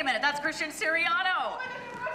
a minute, that's Christian Siriano.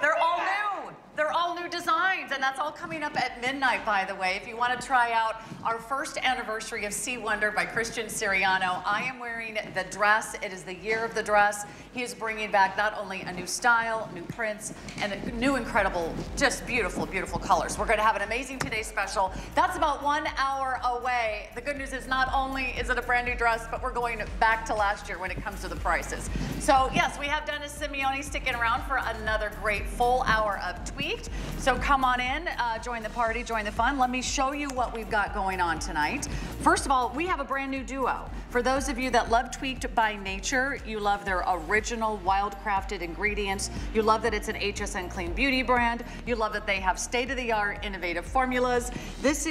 They're all new. They're all new designs, and that's all coming up at midnight, by the way. If you want to try out our first anniversary of C Wonder by Christian Siriano, I am wearing the dress. It is the year of the dress. He is bringing back not only a new style, new prints, and new incredible, just beautiful, beautiful colors. We're going to have an amazing Today special. That's about one hour away. The good news is not only is it a brand new dress, but we're going back to last year when it comes to the prices. So yes, we have Denis Simioni sticking around for another great full hour of So come on in, uh, join the party, join the fun. Let me show you what we've got going on tonight. First of all, we have a brand new duo. For those of you that love Tweak'd by Nature, you love their original wildcrafted ingredients. You love that it's an HSN clean beauty brand. You love that they have state-of-the-art innovative formulas. This,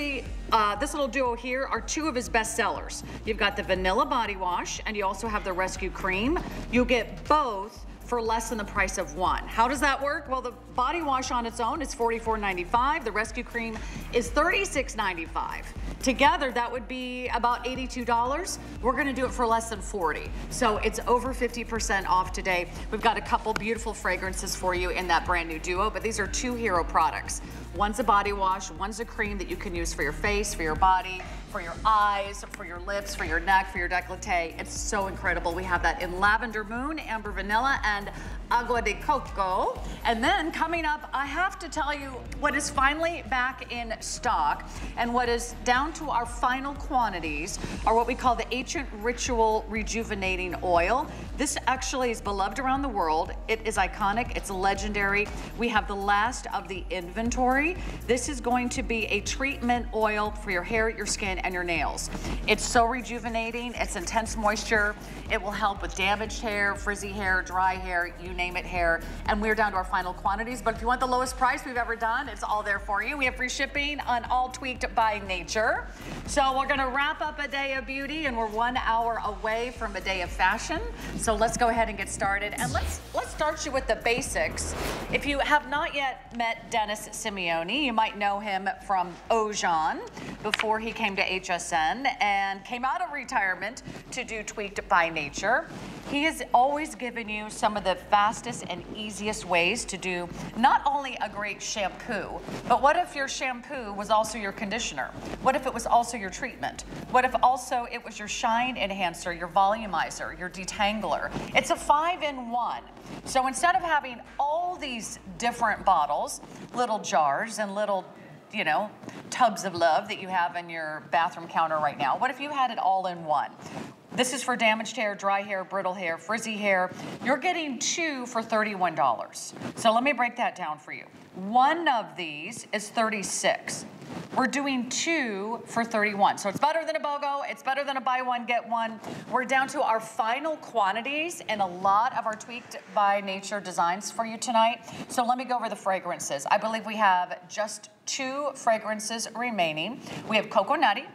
uh, this little duo here are two of his best sellers. You've got the vanilla body wash and you also have the rescue cream. You get both for less than the price of one. How does that work? Well, the body wash on its own is $44.95. The rescue cream is $36.95. Together, that would be about $82. We're gonna do it for less than 40. So it's over 50% off today. We've got a couple beautiful fragrances for you in that brand new duo, but these are two hero products. One's a body wash, one's a cream that you can use for your face, for your body, for your eyes, for your lips, for your neck, for your décolleté. It's so incredible. We have that in Lavender Moon, Amber Vanilla, and Agua de Coco. And then coming up, I have to tell you what is finally back in stock and what is down to our final quantities are what we call the Ancient Ritual Rejuvenating Oil. This actually is beloved around the world. It is iconic, it's legendary. We have the last of the inventory. This is going to be a treatment oil for your hair, your skin, and your nails. It's so rejuvenating, it's intense moisture. It will help with damaged hair, frizzy hair, dry hair, you name it hair. And we're down to our final quantities. But if you want the lowest price we've ever done, it's all there for you. We have free shipping on all Tweak'd by Nature. So we're gonna wrap up a day of beauty and we're one hour away from a day of fashion. So let's go ahead and get started. And let's let's start you with the basics. If you have not yet met Denis Simioni, you might know him from Ojon before he came to HSN and came out of retirement to do Tweak'd by Nature. He has always given you some of the fastest and easiest ways to do not only a great shampoo, but what if your shampoo was also your conditioner? What if it was also your treatment? What if also it was your shine enhancer, your volumizer, your detangler? It's a five in one. So instead of having all these different bottles, little jars and little you know, tubs of love that you have in your bathroom counter right now. What if you had it all in one? This is for damaged hair, dry hair, brittle hair, frizzy hair. You're getting two for $31. So let me break that down for you. One of these is 36. We're doing two for 31. So it's better than a BOGO. It's better than a buy one, get one. We're down to our final quantities and a lot of our Tweak'd by Nature designs for you tonight. So let me go over the fragrances. I believe we have just two fragrances remaining. We have Coco Nutty,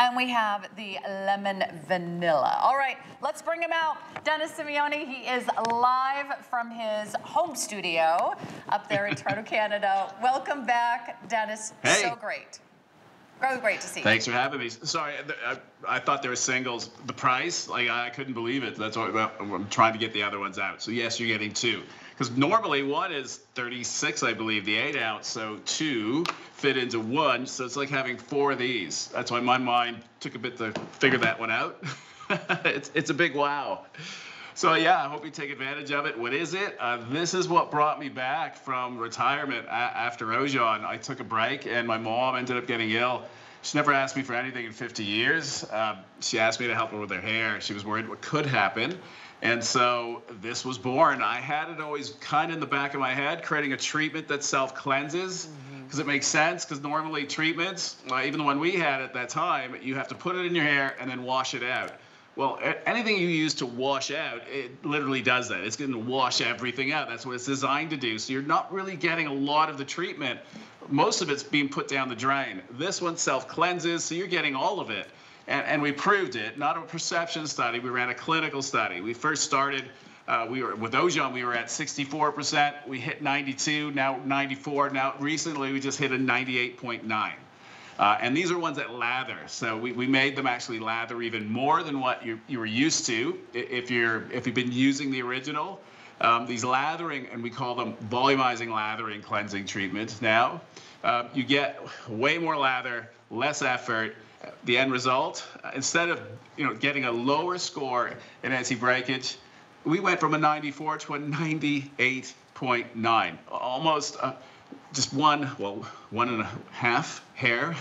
and we have the lemon vanilla. All right, let's bring him out. Denis Simioni, he is live from his home studio up there in Toronto, Canada. Welcome back, Denis. Hey. So great. Really great to see you. Thanks for having me. Sorry, I, I thought there were singles. The price, like I couldn't believe it. That's why I'm trying to get the other ones out. So yes, you're getting two. Because normally one is 36, I believe, the eight ounce. So two fit into one. So it's like having four of these. That's why my mind took a bit to figure that one out. it's, it's a big wow. So yeah, I hope you take advantage of it. What is it? Uh, this is what brought me back from retirement after Ojon. I took a break and my mom ended up getting ill. She never asked me for anything in 50 years. Um, she asked me to help her with her hair. She was worried what could happen. And so this was born. I had it always kind of in the back of my head, creating a treatment that self cleanses because mm-hmm. it makes sense. Because normally treatments, uh, even the one we had at that time, you have to put it in your hair and then wash it out. Well, anything you use to wash out, it literally does that. It's going to wash everything out. That's what it's designed to do. So you're not really getting a lot of the treatment. Most of it's being put down the drain. This one self cleanses, so you're getting all of it. And, and we proved it, not a perception study, we ran a clinical study. We first started, uh, we were with Ojon, we were at 64%, we hit 92, now 94, now recently we just hit a 98.9. Uh, and these are ones that lather. So we, we made them actually lather even more than what you, you were used to if, you're, if you've been using the original. um, these lathering, and we call them volumizing lathering cleansing treatments now. Uh, you get way more lather, less effort. The end result, instead of you know getting a lower score in anti-breakage, we went from a 94 to a 98.9, almost uh, just one, well, one and a half hair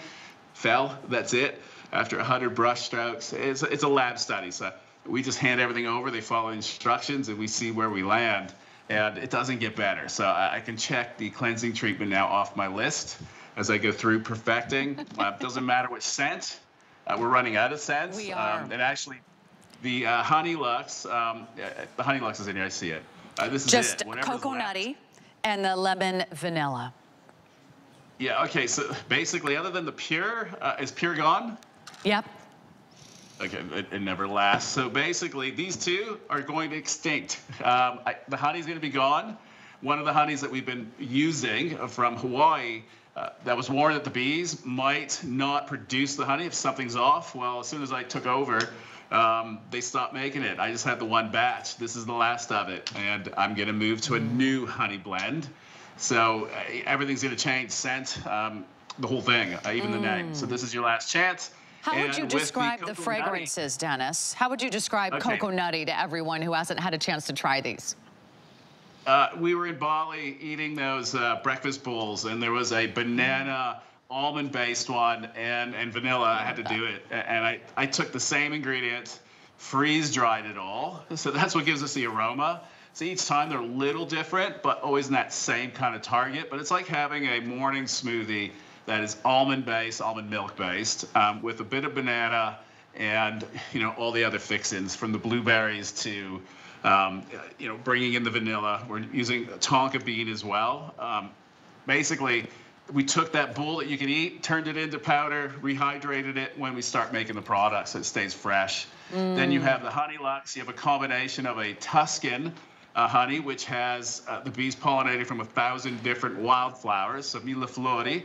fell. That's it. After 100 brush strokes, it's, it's a lab study, so we just hand everything over. They follow instructions, and we see where we land. And it doesn't get better. So I, I can check the cleansing treatment now off my list as I go through perfecting. uh, doesn't matter what scent. Uh, we're running out of scents. We are. Um, and actually, the uh, Honey Lux, um, the Honey Lux is in here. I see it. Uh, this is Just it. Whatever's cocoa left. nutty and the lemon vanilla. Yeah. Okay. So basically, other than the pure, uh, is pure gone? Yep. Okay, it, it never lasts. So basically, these two are going to extinct. Um, I, the honey's going to be gone. One of the honeys that we've been using from Hawaii uh, that was warned that the bees might not produce the honey if something's off. Well, as soon as I took over, um, they stopped making it. I just had the one batch. This is the last of it, and I'm going to move to a new honey blend. So uh, everything's going to change, scent, um, the whole thing, uh, even the name. So this is your last chance. How would you with the describe the, Cocoa Nutty- fragrances, Denis? How would you describe Okay. cocoa nutty to everyone who hasn't had a chance to try these? Uh, we were in Bali eating those uh, breakfast bowls, and there was a banana almond based one and, and vanilla. I had to do it. And I, I took the same ingredients, freeze dried it all. So that's what gives us the aroma. So each time they're a little different, but always in that same kind of target. But it's like having a morning smoothie that is almond based, almond milk based, um, with a bit of banana and you know all the other fixins from the blueberries to um, you know bringing in the vanilla. We're using tonka bean as well. Um, basically, we took that bull that you can eat, turned it into powder, rehydrated it when we start making the product so it stays fresh. Then you have the honey lux. You have a combination of a Tuscan uh, honey, which has uh, the bees pollinated from a thousand different wildflowers, so millefiori.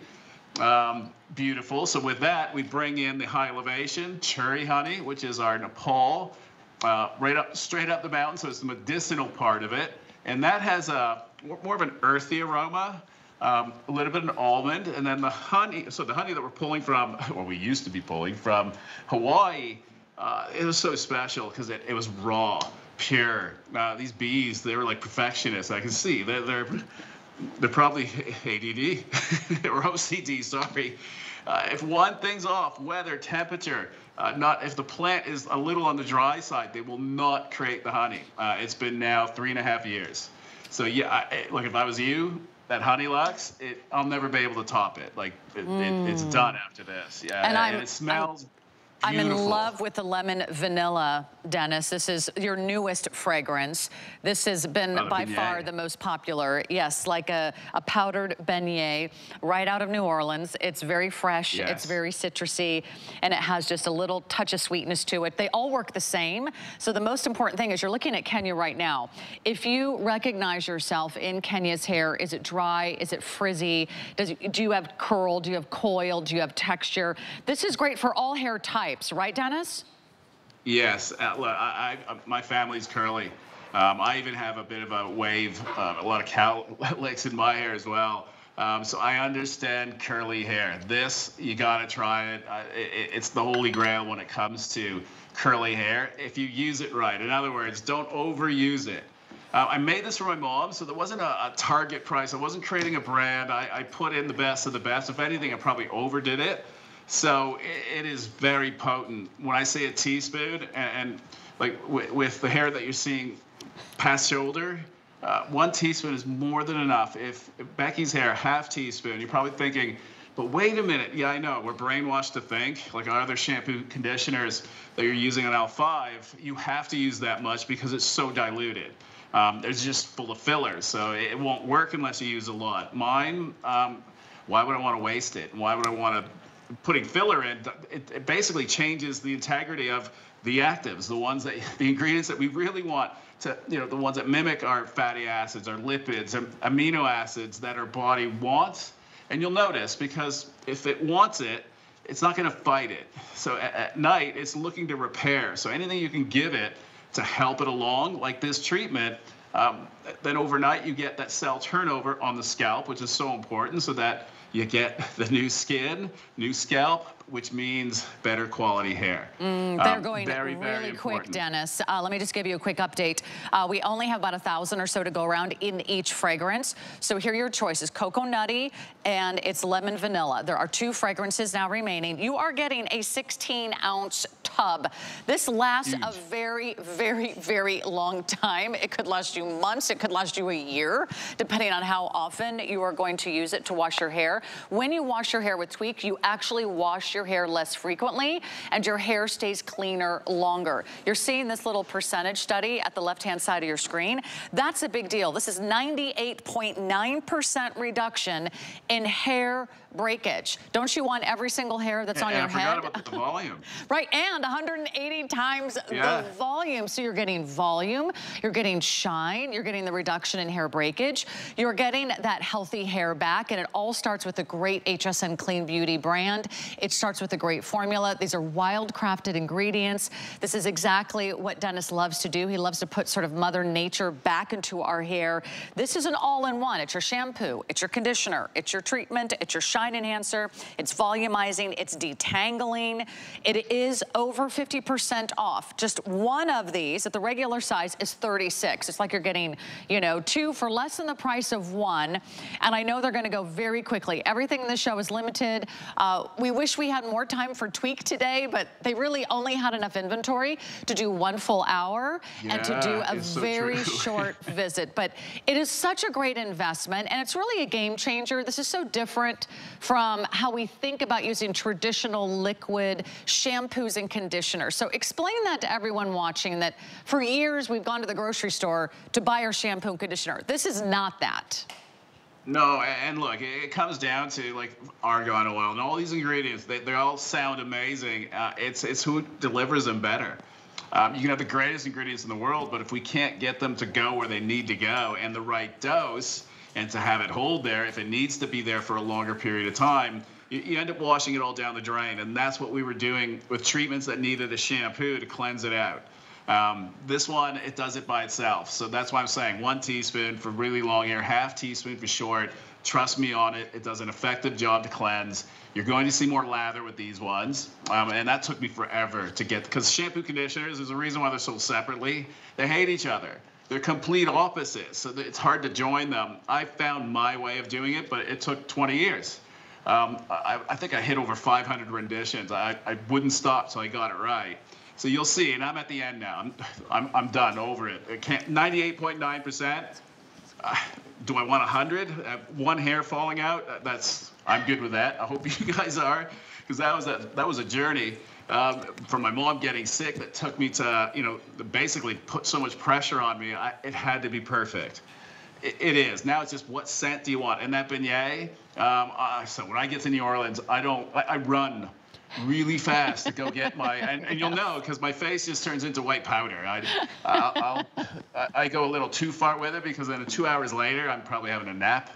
Um, beautiful. So with that, we bring in the high elevation cherry honey, which is our Nepal, uh, right up, straight up the mountain. So it's the medicinal part of it, and that has a more of an earthy aroma, um, a little bit of almond, and then the honey. So the honey that we're pulling from, or we used to be pulling from Hawaii, uh, it was so special because it, it was raw, pure. Uh, these bees, they were like perfectionists. I can see they're, they're they're probably ADD or OCD. Sorry. Uh, if one thing's off, weather, temperature, uh, not if the plant is a little on the dry side, they will not create the honey. Uh, it's been now three and a half years. So yeah, I, look, if I was you, that honey lux, it, I'll never be able to top it. Like it, it, it's done after this. Yeah, Mm. And I'm- it smells. I'm in love with the lemon vanilla, Denis. This is your newest fragrance. This has been Oh, by beignet. far the most popular. Yes, like a, a powdered beignet right out of New Orleans. It's very fresh, yes. it's very citrusy, and it has just a little touch of sweetness to it. They all work the same. So the most important thing is you're looking at Kenya right now. If you recognize yourself in Kenya's hair, is it dry? Is it frizzy? Does, do you have curl? Do you have coil? Do you have texture? This is great for all hair types, right, Denis? Yes, uh, I, I, my family's curly. Um, I even have a bit of a wave, uh, a lot of cowlicks in my hair as well. Um, so I understand curly hair. This, you gotta try it. Uh, it. It's the holy grail when it comes to curly hair. If you use it right. In other words, don't overuse it. Uh, I made this for my mom, so there wasn't a, a target price. I wasn't creating a brand. I, I put in the best of the best. If anything, I probably overdid it. So it, it is very potent. When I say a teaspoon, and, and like with, the hair that you're seeing past shoulder, uh, one teaspoon is more than enough. If, if Becky's hair, half teaspoon, you're probably thinking, but wait a minute. Yeah, I know. We're brainwashed to think, like our other shampoo conditioners that you're using on L5, you have to use that much because it's so diluted. Um, it's just full of fillers, so it won't work unless you use a lot. Mine, um, why would I want to waste it? Why would I want to putting filler in? It, it basically changes the integrity of the actives, the ones that the ingredients that we really want to, you know, the ones that mimic our fatty acids, our lipids, am- amino acids that our body wants. And you'll notice because if it wants it, it's not going to fight it. So at, at night, it's looking to repair. So anything you can give it to help it along, like this treatment, Um, then overnight, you get that cell turnover on the scalp, which is so important so that you get the new skin, new scalp, which means better quality hair. Mm, they're um, going very, really very quick, Denis. Uh, let me just give you a quick update. Uh, we only have about a thousand or so to go around in each fragrance. So here are your choices, Cocoa Nutty and it's Lemon Vanilla. There are two fragrances now remaining. You are getting a 16 ounce tub. This lasts Huge. a very, very, very long time. It could last you months. It could last you a year, depending on how often you are going to use it to wash your hair. When you wash your hair with Tweak, you actually wash your hair less frequently and your hair stays cleaner longer. You're seeing this little percentage study at the left-hand side of your screen. That's a big deal. This is 98.9% reduction in hair breakage. Don't you want every single hair that's on your I head? forgot about the volume. right, and 180 times yeah. the volume. So you're getting volume, you're getting shine, you're getting the reduction in hair breakage, you're getting that healthy hair back, and it all starts with a great HSN Clean Beauty brand. It starts with a great formula. These are wild-crafted ingredients. This is exactly what Denis loves to do. He loves to put sort of Mother Nature back into our hair. This is an all-in-one. It's your shampoo, it's your conditioner, it's your treatment, it's your shine shine enhancer. It's volumizing. It's detangling. It is over 50% off. Just one of these at the regular size is 36. It's like you're getting, you know, two for less than the price of one. And I know they're going to go very quickly. Everything in the show is limited. Uh, we wish we had more time for Tweak today, but they really only had enough inventory to do one full hour yeah, and to do a very so short visit. But it is such a great investment and it's really a game changer. This is so different from how we think about using traditional liquid shampoos and conditioners. So explain that to everyone watching that for years we've gone to the grocery store to buy our shampoo and conditioner. This is not that. No, and look, it comes down to like argan oil and all these ingredients. They, they all sound amazing. Uh, it's it's who delivers them better. Um, you can have the greatest ingredients in the world, but if we can't get them to go where they need to go and the right dose, and to have it hold there, if it needs to be there for a longer period of time, you, end up washing it all down the drain. And that's what we were doing with treatments that needed a shampoo to cleanse it out. Um, this one, it does it by itself. So that's why I'm saying one teaspoon for really long hair, half teaspoon for short. Trust me on it. It does an effective job to cleanse. You're going to see more lather with these ones. Um, and that took me forever to get, because shampoo conditioners, there's a reason why they're sold separately. They hate each other. They're complete opposites, so it's hard to join them. I found my way of doing it, but it took 20 years. Um, I, I, think I hit over 500 renditions. I, I wouldn't stop so I got it right. So you'll see, and I'm at the end now. I'm, I'm, I'm done, over it. 98.9%. Uh, do I want 100? Uh, one hair falling out? Uh, that's I'm good with that. I hope you guys are, because that was a that was a journey um, from my mom getting sick that took me to, you know, basically put so much pressure on me. I, it had to be perfect. It, it is. Now it's just what scent do you want? And that beignet, um, uh, so when I get to New Orleans, I don't, I, I run really fast to go get my, and, and you'll know because my face just turns into white powder. I, I'll, I'll, I go a little too far with it because then two hours later, I'm probably having a nap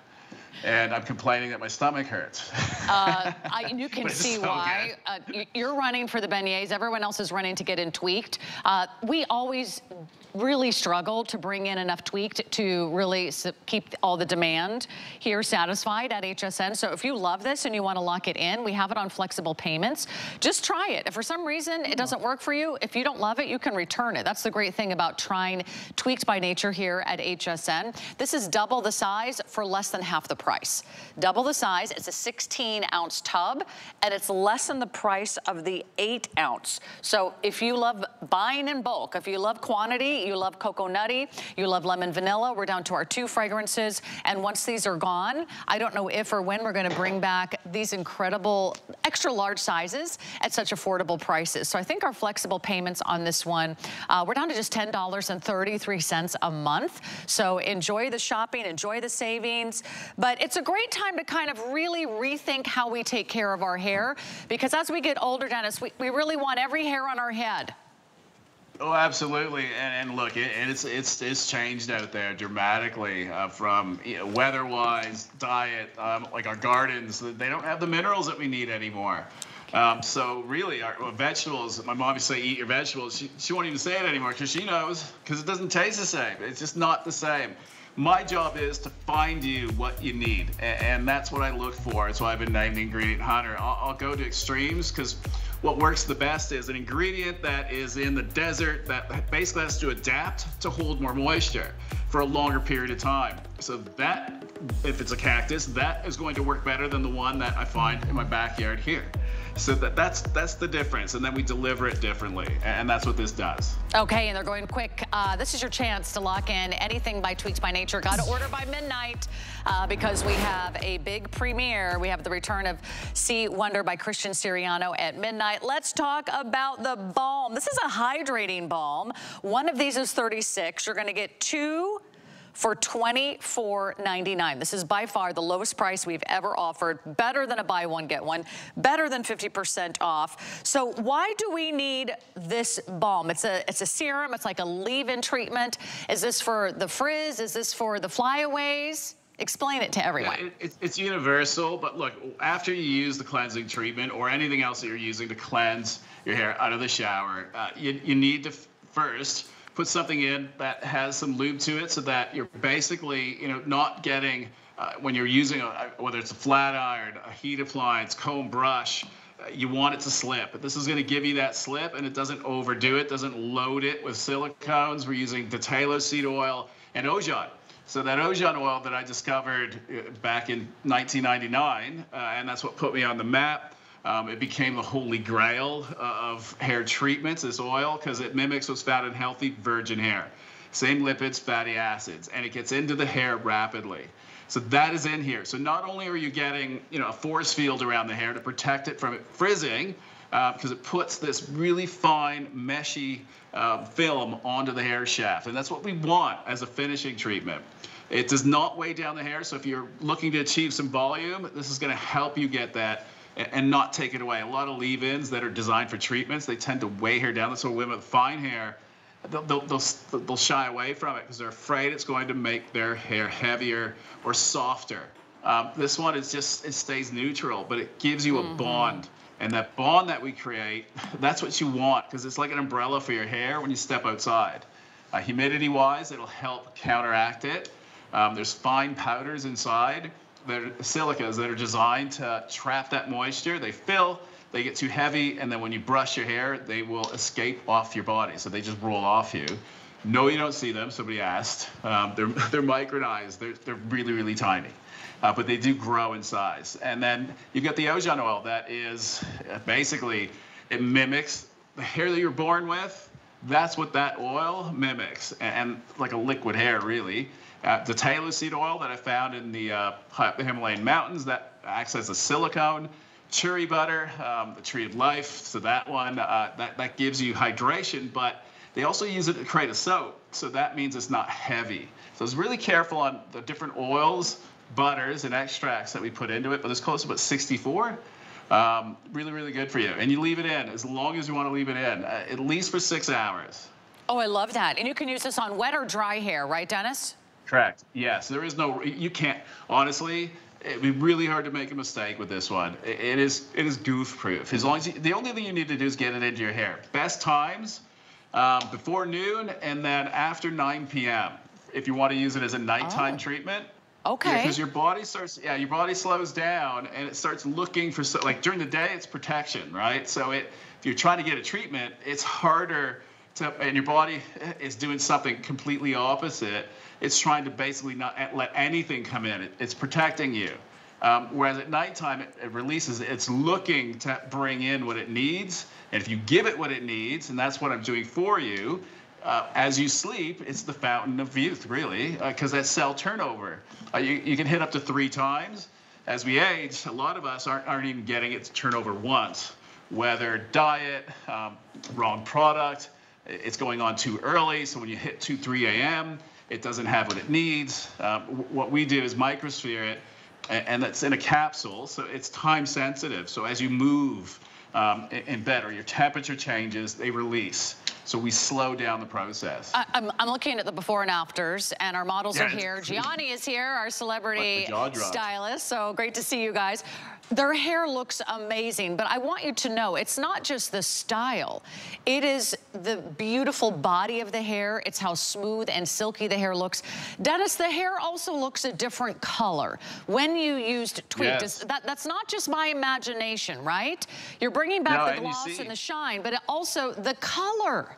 and I'm complaining that my stomach hurts. uh, I, you can see so why. Uh, you're running for the beignets. Everyone else is running to get in Tweak'd. Uh, we always really struggle to bring in enough Tweak'd to really keep all the demand here satisfied at HSN. So if you love this and you want to lock it in, we have it on flexible payments. Just try it. If for some reason it doesn't work for you, if you don't love it, you can return it. That's the great thing about trying Tweak'd by Nature here at HSN. This is double the size for less than half the price. Double the size. It's a 16 ounce tub and it's less than the price of the eight ounce. So if you love buying in bulk, if you love quantity, you love Cocoa Nutty. You love Lemon Vanilla. We're down to our two fragrances. And once these are gone, I don't know if or when we're going to bring back these incredible extra large sizes at such affordable prices. So I think our flexible payments on this one, uh, we're down to just $10.33 a month. So enjoy the shopping, enjoy the savings. But it's a great time to kind of really rethink how we take care of our hair because as we get older, Denis, we, we really want every hair on our head. Oh, absolutely, and, and look, it, it's it's it's changed out there dramatically uh, from you know, weather-wise, diet, um, like our gardens. They don't have the minerals that we need anymore. Um, so really, our our vegetables. My mom used to say, "Eat your vegetables." She, she won't even say it anymore because she knows because it doesn't taste the same. It's just not the same. My job is to find you what you need, a- and that's what I look for. That's why I've been named the ingredient hunter. I'll, I'll go to extremes because what works the best is an ingredient that is in the desert that basically has to adapt to hold more moisture for a longer period of time. So that, if it's a cactus, that is going to work better than the one that I find in my backyard here. So that, that's that's the difference, and then we deliver it differently, and that's what this does. Okay, and they're going quick. Uh, this is your chance to lock in anything by Tweak'd by Nature. Got to order by midnight uh, because we have a big premiere. We have the return of C Wonder by Christian Siriano at midnight. Let's talk about the balm. This is a hydrating balm. One of these is 36. You're going to get two for $24.99. This is by far the lowest price we've ever offered. Better than a buy one, get one. Better than 50% off. So why do we need this balm? It's a, it's a serum. It's like a leave-in treatment. Is this for the frizz? Is this for the flyaways? Explain it to everyone. It, it, it's universal, but look, after you use the cleansing treatment or anything else that you're using to cleanse your hair out of the shower, uh, you, you need to first put something in that has some lube to it so that you're basically, you know, not getting, uh, when you're using, a, whether it's a flat iron, a heat appliance, comb brush, uh, you want it to slip. This is going to give you that slip and it doesn't overdo it, doesn't load it with silicones. We're using Detalo seed oil and Ojon. So that Ojon oil that I discovered uh, back in 1999, uh, and that's what put me on the map. Um, it became the holy grail uh, of hair treatments, this oil, because it mimics what's found in healthy virgin hair. Same lipids, fatty acids, and it gets into the hair rapidly. So that is in here. So not only are you getting, you know, a force field around the hair to protect it from it frizzing, because it puts this really fine, meshy uh, film onto the hair shaft. And that's what we want as a finishing treatment. It does not weigh down the hair, so if you're looking to achieve some volume, this is going to help you get that and not take it away. A lot of leave-ins that are designed for treatments, they tend to weigh hair down. That's why women with fine hair, they'll, they'll, they'll, they'll shy away from it because they're afraid it's going to make their hair heavier or softer. Um, this one is just, it stays neutral, but it gives you a bond. And that bond that we create, that's what you want because it's like an umbrella for your hair when you step outside. Uh, humidity wise, it'll help counteract it. Um, there's fine powders inside that are silicas that are designed to trap that moisture. They fill, they get too heavy, and then when you brush your hair, they will escape off your body. So they just roll off you. No, you don't see them. Somebody asked. Um, they're they're micronized. They're they're really really tiny, uh, but they do grow in size. And then you've got the Ojon oil that is uh, basically it mimics the hair that you're born with. That's what that oil mimics, and, and like a liquid hair really. Uh, the Taylor seed oil that I found in the, uh, Himalayan mountains that acts as a silicone. Cherry butter, um, the tree of life. So that one uh, that that gives you hydration, but they also use it to create a soap, so that means it's not heavy. So it's really careful on the different oils, butters, and extracts that we put into it, but it's close to about 64. Um, really, really good for you. And you leave it in as long as you want to leave it in, uh, at least for six hours. Oh, I love that. And you can use this on wet or dry hair, right, Denis? Correct. Yes, there is no. You can't. Honestly, it'd be really hard to make a mistake with this one. It, it is. It is goof proof. As long as you, the only thing you need to do is get it into your hair. Best times um, before noon and then after 9 p.m. If you want to use it as a nighttime Oh. treatment. Okay. Because your body starts, yeah, your body slows down and it starts looking for, so, like during the day, it's protection, right? So it, if you're trying to get a treatment, it's harder to, and your body is doing something completely opposite. It's trying to basically not let anything come in. It, it's protecting you. Um, whereas at nighttime, it, it releases, it's looking to bring in what it needs. And if you give it what it needs, and that's what I'm doing for you, uh, as you sleep, it's the fountain of youth, really, because that cell turnover. Uh, you, you can hit up to three times. As we age, a lot of us aren't, aren't even getting it to turn over once. Whether diet, um, wrong product, it's going on too early. So when you hit 2, 3 a.m., it doesn't have what it needs. Um, what we do is microsphere it, and that's in a capsule, so it's time sensitive. So as you move um, in bed or your temperature changes, they release. So we slow down the process. I, am I'm looking at the before and afters, and our models Yeah, are here. Gianni is here, our celebrity Like the jaw drop. stylist. So great to see you guys. Their hair looks amazing, but I want you to know it's not just the style. It is the beautiful body of the hair. It's how smooth and silky the hair looks. Denis, the hair also looks a different color. When you used tweak, Yes. does- that, that's not just my imagination, right? You're bringing back No, the gloss see- and the shine, but it also the color.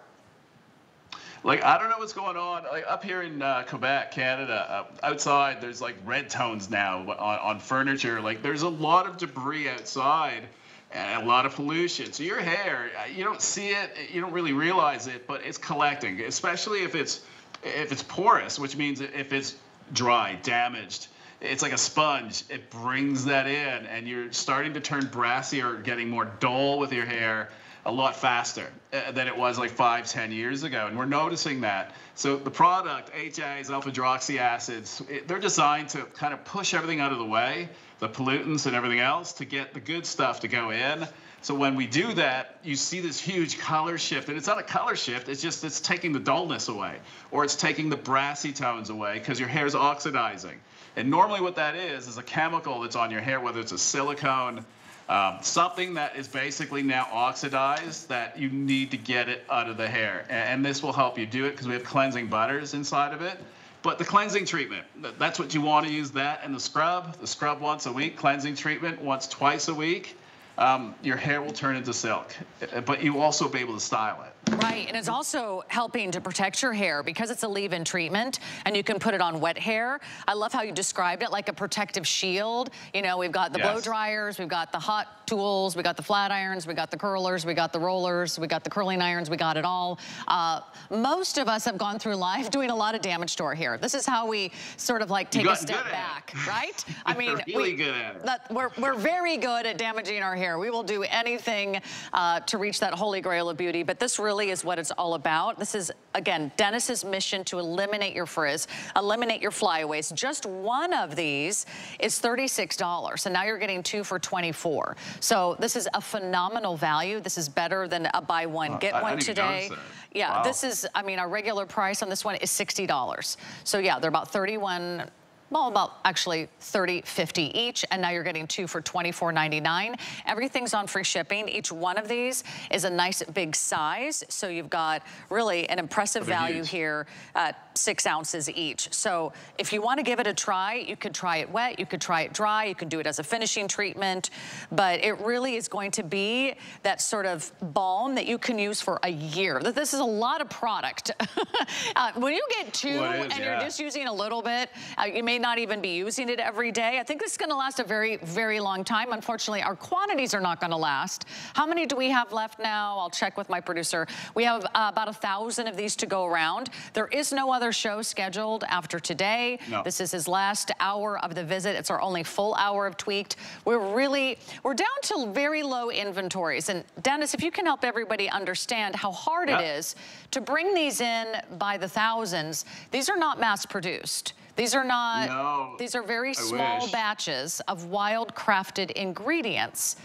Like I don't know what's going on. Like up here in uh, Quebec, Canada, uh, outside there's like red tones now on, on furniture. Like there's a lot of debris outside and a lot of pollution. So your hair, uh, you don't see it, you don't really realize it, but it's collecting. Especially if it's if it's porous, which means if it's dry, damaged. It's like a sponge. It brings that in, and you're starting to turn brassy or getting more dull with your hair a lot faster uh, than it was like five, ten years ago. And we're noticing that. So the product, HAs, alpha hydroxy acids, it, they're designed to kind of push everything out of the way, the pollutants and everything else, to get the good stuff to go in. So when we do that, you see this huge color shift. And it's not a color shift, it's just it's taking the dullness away, or it's taking the brassy tones away because your hair's oxidizing. And normally what that is, is a chemical that's on your hair, whether it's a silicone, um, something that is basically now oxidized that you need to get it out of the hair. A- And, this will help you do it because we have cleansing butters inside of it. But the cleansing treatment, that's what you want to use that and the scrub. The scrub once a week, cleansing treatment once, twice a week. Um, your hair will turn into silk, Uh, but you will also be able to style it. Right, and it's also helping to protect your hair because it's a leave-in treatment and you can put it on wet hair. I love how you described it like a protective shield. You know, we've got the blow dryers, we've got the hot tools, we got the flat irons, we got the curlers, we got the rollers, we got the curling irons, we got it all. Uh, most of us have gone through life doing a lot of damage to our hair. This is how we sort of like take a step good at it. back, right? I mean, really we, we're, we're very good at damaging our hair. We will do anything uh, to reach that holy grail of beauty, but this really is what it's all about. This is, again, Denis's mission to eliminate your frizz, eliminate your flyaways. Just one of these is $36, and now you're getting two for 24. So this is a phenomenal value. This is better than a buy one, get I- I one didn't today. Yeah, Wow. this is, I mean, our regular price on this one is $60. So yeah, they're about 31 well, about actually 30, 50 each, and now you're getting two for $24.99. Everything's on free shipping. Each one of these is a nice big size, so you've got really an impressive value huge. here at six ounces each. So if you want to give it a try, you could try it wet, you could try it dry, you could do it as a finishing treatment, but it really is going to be that sort of balm that you can use for a year. Th- This is a lot of product. uh, when you get two Well, it is, and you're just using a little bit, uh, you may not even be using it every day. I think this is going to last a very, very long time. Unfortunately, our quantities are not going to last. How many do we have left now? I'll check with my producer. We have uh, about a thousand of these to go around. There is no other show scheduled after today. No. This is his last hour of the visit. It's our only full hour of Tweak'd. We're really, we're down to very low inventories. And Denis, if you can help everybody understand how hard it Yeah. is to bring these in by the thousands, these are not mass produced. These are not, No, these are very I small wish. batches of wild crafted ingredients.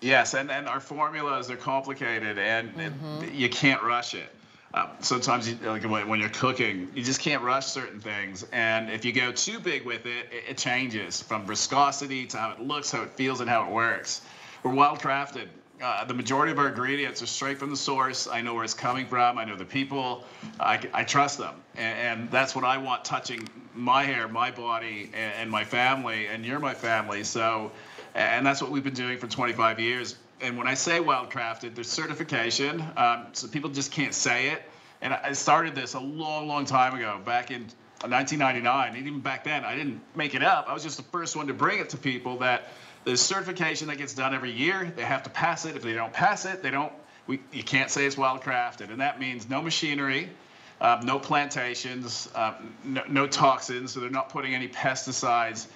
Yes, and, and our formulas are complicated, and it- you can't rush it. Um, sometimes, you, like when, when you're cooking, you just can't rush certain things. And if you go too big with it, it, it changes from viscosity to how it looks, how it feels, and how it works. We're wild crafted. Uh, the majority of our ingredients are straight from the source. I know where it's coming from. I know the people. I, I trust them, and, and that's what I want touching my hair, my body, and, and my family. And you're my family, so and that's what we've been doing for 25 years. And when I say wildcrafted, there's certification, um, so people just can't say it. And I started this a long, long time ago, back in 1999. And even back then, I didn't make it up. I was just the first one to bring it to people that there's certification that gets done every year. They have to pass it. If they don't pass it, they don't. We, you can't say it's wildcrafted, and that means no machinery, um, no plantations, um, no, no toxins. So they're not putting any pesticides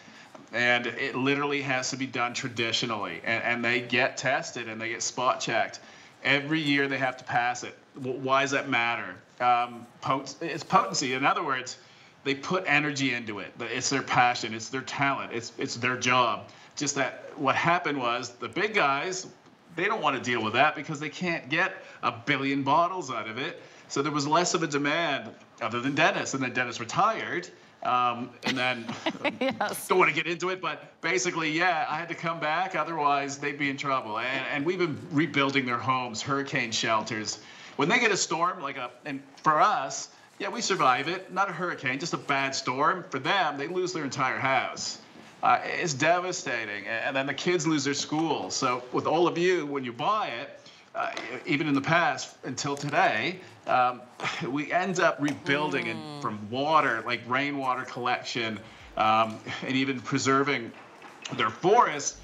and it literally has to be done traditionally and, and they get tested and they get spot checked every year they have to pass it why does that matter um, pot- it's potency in other words they put energy into it it's their passion it's their talent it's, it's their job just that what happened was the big guys they don't want to deal with that because they can't get a billion bottles out of it. So there was less of a demand other than Denis. And then Denis retired. Um, and then yes. don't want to get into it, but basically, yeah, I had to come back. Otherwise, they'd be in trouble. And, and we've been rebuilding their homes, hurricane shelters. When they get a storm, like a, and for us, yeah, we survive it. Not a hurricane, just a bad storm. For them, they lose their entire house. Uh, it's devastating. And then the kids lose their school. So with all of you, when you buy it, uh, even in the past until today, um, we end up rebuilding mm. it from water, like rainwater collection, um, and even preserving their forests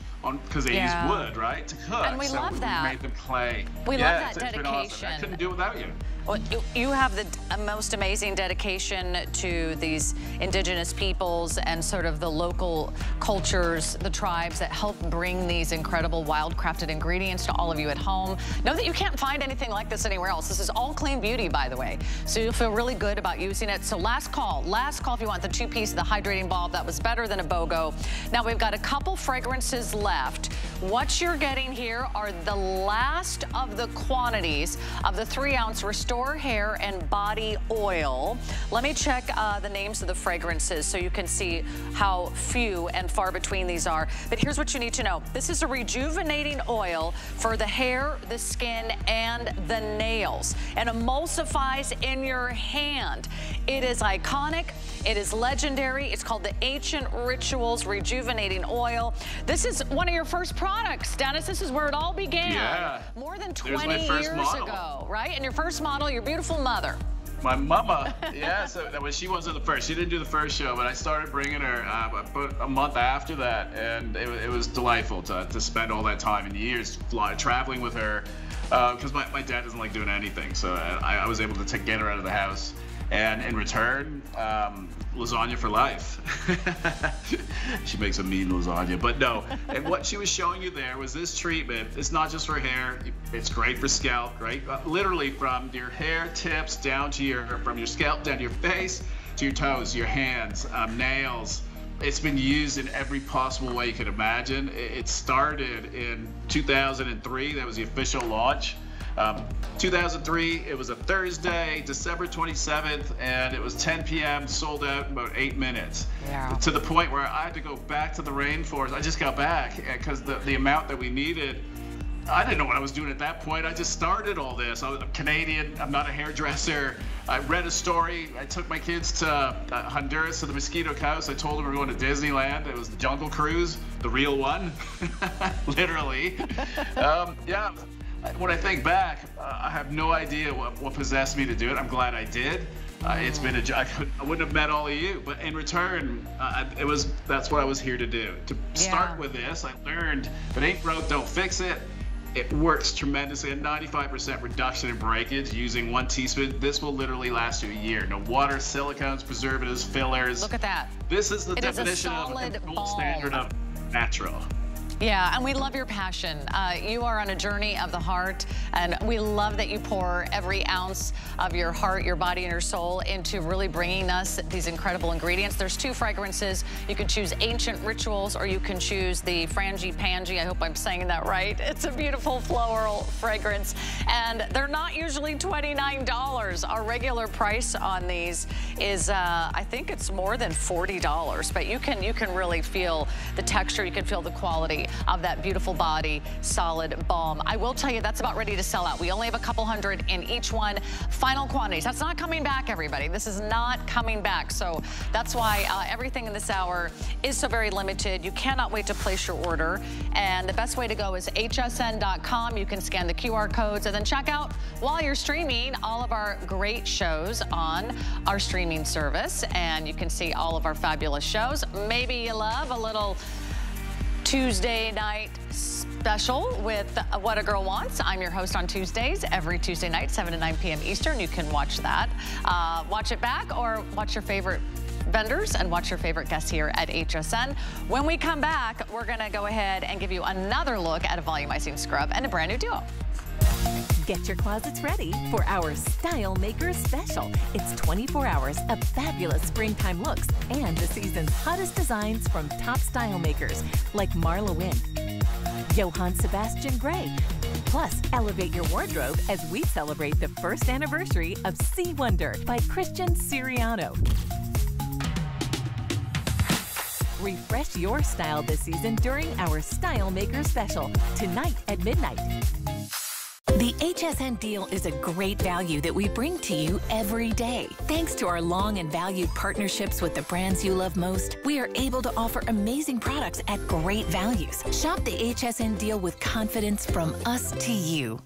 because they yeah. use wood, right, to cook. And we so love that. We made them clay. We yeah, love that dedication. Awesome. I couldn't do it without you. Well, you, have the most amazing dedication to these indigenous peoples and sort of the local cultures, the tribes that help bring these incredible wild crafted ingredients to all of you at home. Know that you can't find anything like this anywhere else. This is all clean beauty, by the way. So you'll feel really good about using it. So last call, last call if you want the two piece of the hydrating bulb. That was better than a BOGO. Now we've got a couple fragrances left. What you're getting here are the last of the quantities of the three ounce Restore Restore Hair and Body Oil. Let me check uh, the names of the fragrances so you can see how few and far between these are. But here's what you need to know. This is a rejuvenating oil for the hair, the skin, and the nails. And emulsifies in your hand. It is iconic. It is legendary. It's called the Ancient Rituals Rejuvenating Oil. This is one of your first products, Denis. This is where it all began. Yeah. More than 20 years model. ago, right? And your first model, your beautiful mother. My mama, yeah, so that was, she wasn't the first. She didn't do the first show, but I started bringing her uh, a month after that, and it, it, was delightful to, to spend all that time and years fly, traveling with her, because uh, my, my dad doesn't like doing anything, so I, I was able to take, get her out of the house and in return, um, lasagna for life. she makes a mean lasagna, but no. And what she was showing you there was this treatment. It's not just for hair. It's great for scalp, right? Uh, literally from your hair tips down to your, from your scalp down to your face, to your toes, your hands, um, nails. It's been used in every possible way you could imagine. It started in 2003. That was the official launch. Um, 2003, it was a Thursday, December 27th, and it was 10 p.m., sold out in about eight minutes. Yeah. To the point where I had to go back to the rainforest. I just got back because the, the amount that we needed, I didn't know what I was doing at that point. I just started all this. I'm Canadian, I'm not a hairdresser. I read a story. I took my kids to uh, Honduras to the Mosquito Coast. I told them we are going to Disneyland. It was the Jungle Cruise, the real one, literally. um, yeah, when I think back, uh, I have no idea what, what possessed me to do it. I'm glad I did. Uh, it's been a I, could, I wouldn't have met all of you, but in return, uh, it was that's what I was here to do. To yeah. start with this, I learned if it ain't broke, don't fix it. It works tremendously. A 95% reduction in breakage using one teaspoon. This will literally last you a year. No water, silicones, preservatives, fillers. Look at that. This is the it definition is of gold standard of natural. Yeah, and we love your passion. Uh, you are on a journey of the heart, and we love that you pour every ounce of your heart, your body, and your soul into really bringing us these incredible ingredients. There's two fragrances. You can choose Ancient Rituals, or you can choose the Frangipani. I hope I'm saying that right. It's a beautiful floral fragrance, and they're not usually $29. Our regular price on these is, uh, I think it's more than $40, but you can, you can really feel the texture, you can feel the quality of that beautiful body solid balm. I will tell you that's about ready to sell out. We only have a couple hundred in each one. Final quantities. That's not coming back, everybody. This is not coming back. So that's why uh, everything in this hour is so very limited. You cannot wait to place your order. And the best way to go is hsn.com. You can scan the QR codes and then check out while you're streaming all of our great shows on our streaming service. And you can see all of our fabulous shows. Maybe you love a little Tuesday night special with What a Girl Wants. I'm your host on Tuesdays, every Tuesday night, 7 to 9 p.m. Eastern. You can watch that. Uh, watch it back or watch your favorite vendors and watch your favorite guests here at HSN. When we come back, we're going to go ahead and give you another look at a volumizing scrub and a brand new duo. Get your closets ready for our Style Makers special. It's 24 hours of fabulous springtime looks and the season's hottest designs from top style makers like Marla Wynne, Johann Sebastian Grey, Plus, elevate your wardrobe as we celebrate the first anniversary of C Wonder by Christian Siriano. Refresh your style this season during our Style Maker special, tonight at midnight. The HSN deal is a great value that we bring to you every day. Thanks to our long and valued partnerships with the brands you love most, we are able to offer amazing products at great values. Shop the HSN deal with confidence from us to you.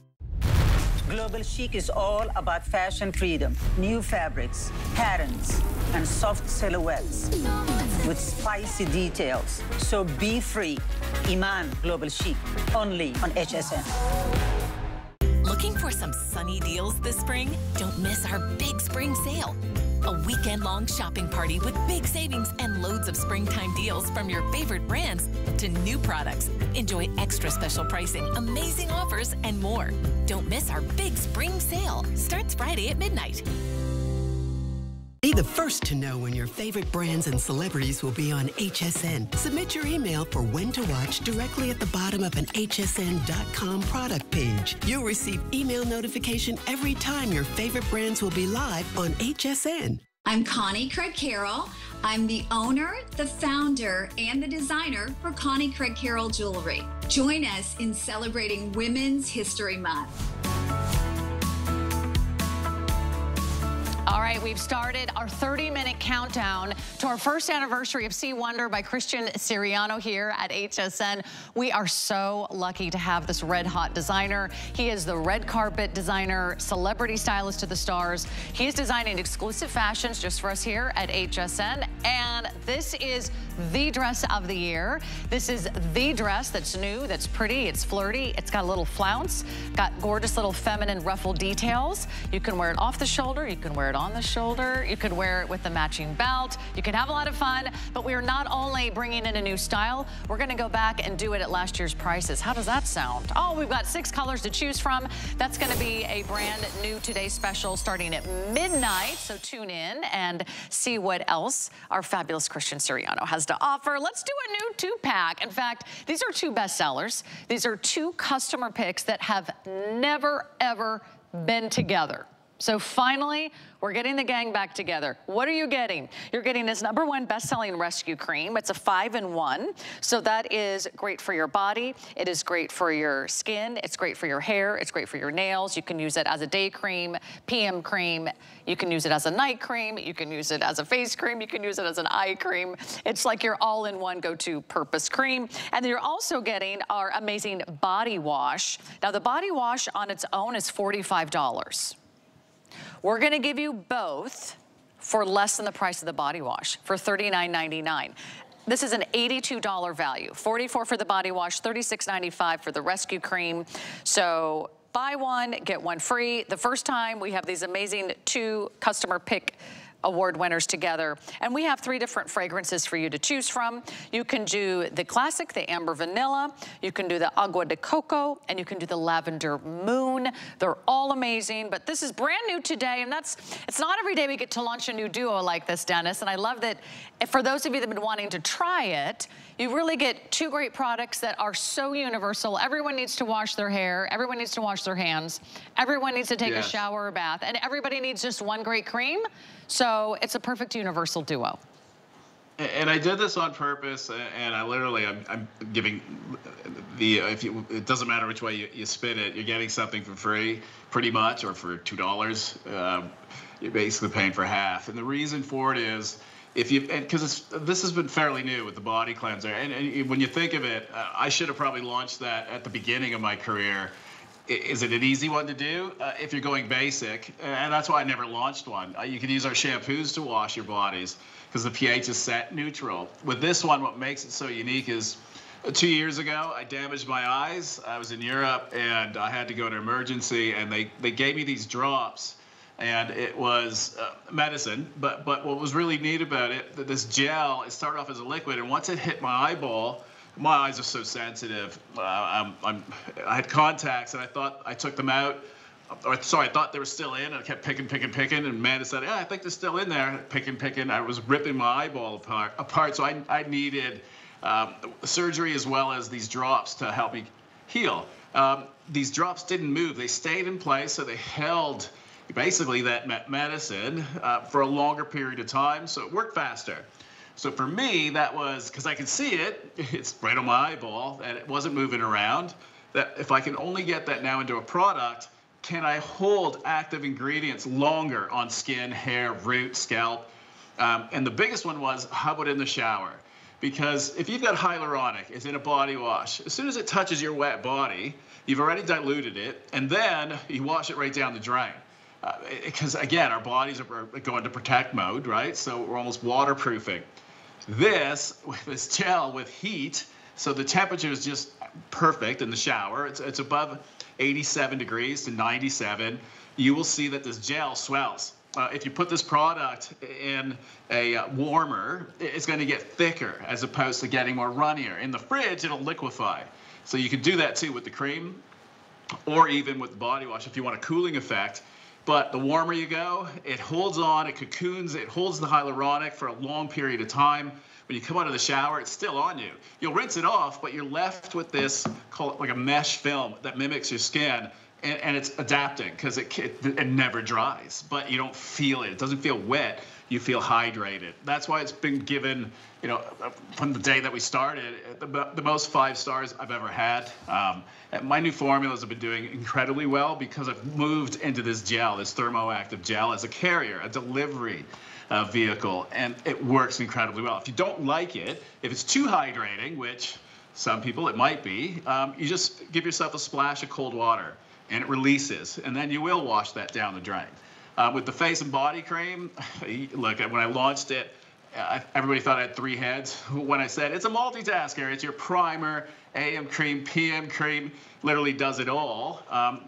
Global Chic is all about fashion freedom, new fabrics, patterns, and soft silhouettes with spicy details. So be free. Iman Global Chic, only on HSN. Looking for some sunny deals this spring? Don't miss our big spring sale. A weekend long shopping party with big savings and loads of springtime deals from your favorite brands to new products. Enjoy extra special pricing, amazing offers, and more. Don't miss our big spring sale. Starts Friday at midnight. Be the first to know when your favorite brands and celebrities will be on HSN. Submit your email for when to watch directly at the bottom of an hsn.com product page. You'll receive email notification every time your favorite brands will be live on HSN. I'm Connie Craig Carroll. I'm the owner, the founder, and the designer for Connie Craig Carroll Jewelry. Join us in celebrating Women's History Month. All right, we've started our 30-minute countdown to our first anniversary of C Wonder by Christian Siriano here at HSN. We are so lucky to have this red-hot designer. He is the red carpet designer, celebrity stylist to the stars. He is designing exclusive fashions just for us here at HSN, and this is the dress of the year. This is the dress that's new, that's pretty, it's flirty, it's got a little flounce, got gorgeous little feminine ruffle details. You can wear it off the shoulder, you can wear it on the shoulder, you could wear it with the matching belt, you can have a lot of fun, but we are not only bringing in a new style, we're gonna go back and do it at last year's prices. How does that sound? Oh, we've got six colors to choose from. That's gonna be a brand new Today special starting at midnight, so tune in and see what else our fabulous Christian Siriano has to offer. Let's do a new two pack. In fact, these are two bestsellers. These are two customer picks that have never, ever been together. So finally, we're getting the gang back together. What are you getting? You're getting this number one best-selling rescue cream. It's a five-in-one. So that is great for your body. It is great for your skin. It's great for your hair. It's great for your nails. You can use it as a day cream, PM cream. You can use it as a night cream. You can use it as a face cream. You can use it as an eye cream. It's like your all-in-one go-to purpose cream. And then you're also getting our amazing body wash. Now the body wash on its own is $45. We're gonna give you both for less than the price of the body wash, for $39.99. This is an $82 value. 44 for the body wash, $36.95 for the rescue cream. So buy one, get one free. The first time we have these amazing two customer pick award winners together. And we have three different fragrances for you to choose from. You can do the classic, the amber vanilla. You can do the agua de coco, and you can do the lavender moon. They're all amazing, but this is brand new today, and that's, it's not every day we get to launch a new duo like this, Denis, and I love that for those of you that have been wanting to try it, you really get two great products that are so universal. Everyone needs to wash their hair. Everyone needs to wash their hands. Everyone needs to take yes. a shower or bath. And everybody needs just one great cream. So it's a perfect universal duo. And I did this on purpose, and I literally, I'm, I'm giving the, if you, it doesn't matter which way you, you spin it, you're getting something for free, pretty much, or for $2. Um, you're basically paying for half. And the reason for it is, if you because this has been fairly new with the body cleanser and, and when you think of it uh, i should have probably launched that at the beginning of my career. Is it an easy one to do? Uh, if you're going basic and that's why i never launched one. Uh, you can use our shampoos to wash your bodies because the ph is set neutral. With this one what makes it so unique is uh, two years ago i damaged my eyes. I was in europe and i had to go to emergency and they, they gave me these drops and it was uh, medicine. But but what was really neat about it, that this gel, it started off as a liquid, and once it hit my eyeball, my eyes are so sensitive. Uh, I'm, I'm, I had contacts, and I thought I took them out. Or sorry, I thought they were still in, and I kept picking, picking, picking. And Amanda said, "Yeah, I think they're still in there." Picking, picking. I was ripping my eyeball apart. Apart. So I, I needed um, surgery as well as these drops to help me heal. Um, these drops didn't move. They stayed in place, so they held basically that medicine uh, for a longer period of time, so it worked faster. So for me, that was because I could see it, it's right on my eyeball, and it wasn't moving around. That if I can only get that now into a product, can I hold active ingredients longer on skin, hair, root, scalp? Um, and the biggest one was how about in the shower? Because if you've got hyaluronic, it's in a body wash. As soon as it touches your wet body, you've already diluted it, and then you wash it right down the drain. Because uh, again, our bodies are going to protect mode, right? So we're almost waterproofing. This, with this gel with heat, so the temperature is just perfect in the shower. It's, it's above 87 degrees to 97. You will see that this gel swells. Uh, if you put this product in a uh, warmer, it's going to get thicker as opposed to getting more runnier. In the fridge, it'll liquefy. So you can do that too with the cream or even with the body wash if you want a cooling effect. But the warmer you go, it holds on, it cocoons, it holds the hyaluronic for a long period of time. When you come out of the shower, it's still on you. You'll rinse it off, but you're left with this, call it like a mesh film that mimics your skin. And, and it's adapting because it, it, it never dries, but you don't feel it. It doesn't feel wet you feel hydrated. That's why it's been given, you know, from the day that we started, the, the most five stars I've ever had. Um, my new formulas have been doing incredibly well because I've moved into this gel, this thermoactive gel, as a carrier, a delivery uh, vehicle, and it works incredibly well. If you don't like it, if it's too hydrating, which some people it might be, um, you just give yourself a splash of cold water and it releases, and then you will wash that down the drain. Uh, with the face and body cream, look, when I launched it, uh, everybody thought I had three heads. When I said it's a multitasker, it's your primer, AM cream, PM cream, literally does it all. Um,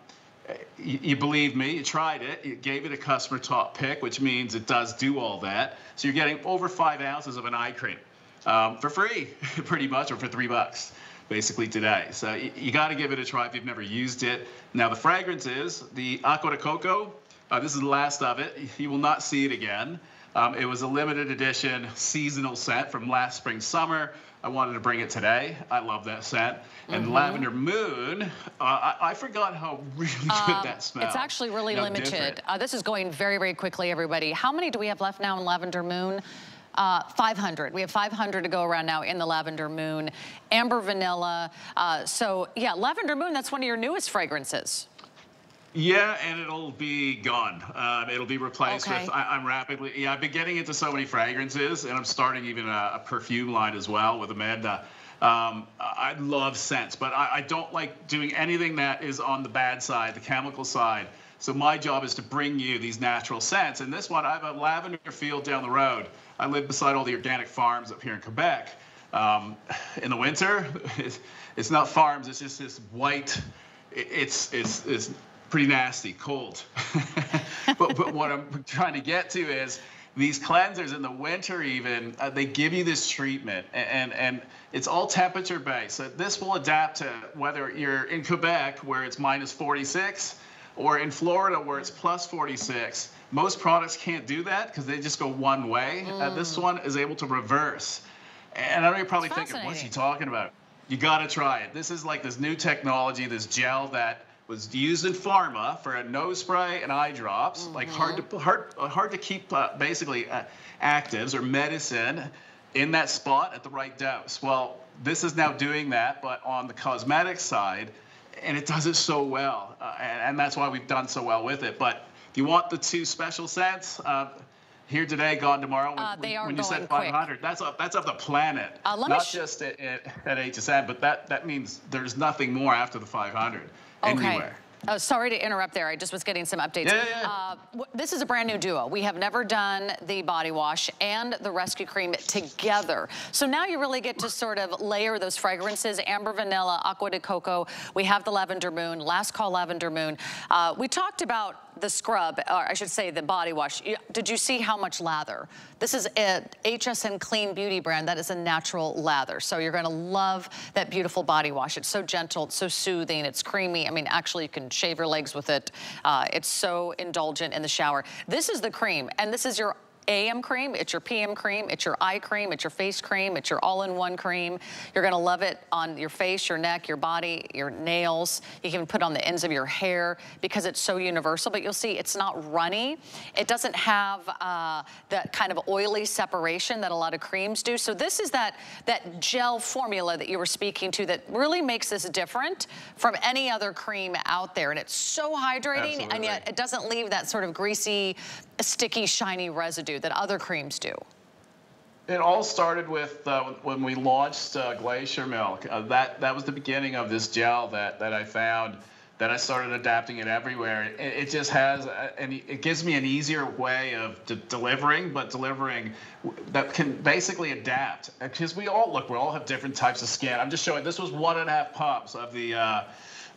you, you, believe me, you tried it, you gave it a customer top pick, which means it does do all that. So you're getting over five ounces of an eye cream um, for free, pretty much, or for three bucks basically today. So you, you got to give it a try if you've never used it. Now the fragrance is the Aqua de Coco. Uh, this is the last of it. You will not see it again. Um, it was a limited edition seasonal scent from last spring, summer. I wanted to bring it today. I love that scent. And mm-hmm. Lavender Moon, uh, I, I, forgot how really good um, that smells. It's actually really limited. Uh, this is going very, very quickly, everybody. How many do we have left now in Lavender Moon? Uh, 500. We have 500 to go around now in the Lavender Moon. Amber Vanilla. Uh, so, yeah, Lavender Moon, that's one of your newest fragrances. Yeah, and it'll be gone. Um, it'll be replaced okay. with. I, am rapidly. Yeah, I've been getting into so many fragrances, and I'm starting even a, a perfume line as well with Amanda. Um, I love scents, but I, I, don't like doing anything that is on the bad side, the chemical side. So my job is to bring you these natural scents. And this one, I have a lavender field down the road. I live beside all the organic farms up here in Quebec. Um, in the winter, it's, it's not farms. It's just this white. It's it's it's pretty nasty, cold. but, but what I'm trying to get to is these cleansers in the winter even uh, they give you this treatment and, and, and it's all temperature based. So this will adapt to whether you're in quebec where it's minus 46 or in florida where it's plus 46 most products can't do that because they just go one way. Mm. uh, this one is able to reverse. And i know you're probably thinking what's he talking about? You got to try it. This is like this new technology this gel that was used in pharma for a nose spray and eye drops, mm-hmm. like hard to hard hard to keep uh, basically uh, actives or medicine in that spot at the right dose. Well, this is now doing that, but on the cosmetic side, and it does it so well, uh, and, and, that's why we've done so well with it. But if you want the two special scents. Uh, here today, gone tomorrow. When, uh, they are when you said 500, quick. that's up. That's up the planet. Uh, Not just at, at, at HSN, but that that means there's nothing more after the 500 okay. anywhere. Oh, sorry to interrupt there. I just was getting some updates. Yeah, yeah. Uh, this is a brand new duo. We have never done the body wash and the rescue cream together. So now you really get to sort of layer those fragrances, amber vanilla, aqua de coco. We have the lavender moon, last call lavender moon. Uh, we talked about the scrub, or I should say the body wash, did you see how much lather? This is a HSN Clean Beauty brand. That is a natural lather. So you're gonna love that beautiful body wash. It's so gentle, it's so soothing, it's creamy. I mean, actually you can shave your legs with it. Uh, it's so indulgent in the shower. This is the cream, and this is your AM cream, it's your PM cream, it's your eye cream, it's your face cream, it's your all-in-one cream. You're gonna love it on your face, your neck, your body, your nails. You can put it on the ends of your hair because it's so universal, but you'll see it's not runny. It doesn't have uh, that kind of oily separation that a lot of creams do. So this is that, that gel formula that you were speaking to that really makes this different from any other cream out there. And it's so hydrating, Absolutely. and yet it doesn't leave that sort of greasy, sticky, shiny residue that other creams do. It all started with uh, when we launched uh, Glacier Milk. Uh, that that was the beginning of this gel that that I found. That I started adapting it everywhere. It, it just has, a, and it gives me an easier way of de- delivering, but delivering that can basically adapt. Because we all look, we all have different types of skin. I'm just showing. This was one and a half pumps of the.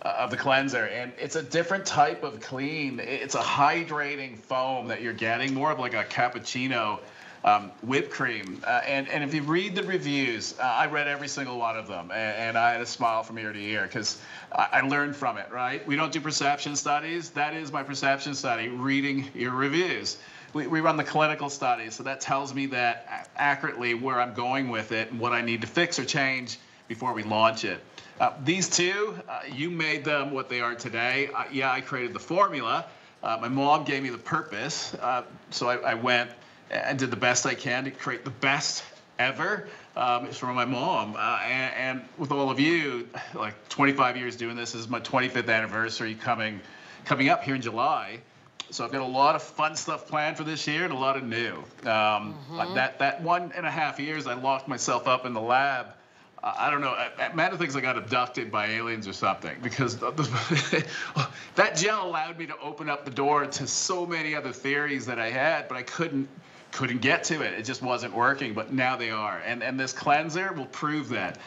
Uh, of the cleanser and it's a different type of clean. It's a hydrating foam that you're getting more of like a cappuccino um, whipped cream. Uh, and, and if you read the reviews uh, i read every single one of them and, and i had a smile from ear to ear because I, I learned from it right? We don't do perception studies. That is my perception study reading your reviews. We, we run the clinical studies so that tells me that accurately where i'm going with it and what i need to fix or change before we launch it uh, these two, uh, you made them what they are today. Uh, yeah, I created the formula. Uh, my mom gave me the purpose, uh, so I, I went and did the best I can to create the best ever. Um, it's from my mom, uh, and, and with all of you, like 25 years doing this, this is my 25th anniversary coming, coming up here in July. So I've got a lot of fun stuff planned for this year and a lot of new. Um, like That that one and a half years, I locked myself up in the lab. I don't know. Amanda thinks I got abducted by aliens or something because the, the, that gel allowed me to open up the door to so many other theories that I had, but I couldn't couldn't get to it. It just wasn't working. But now they are, and and this cleanser will prove that.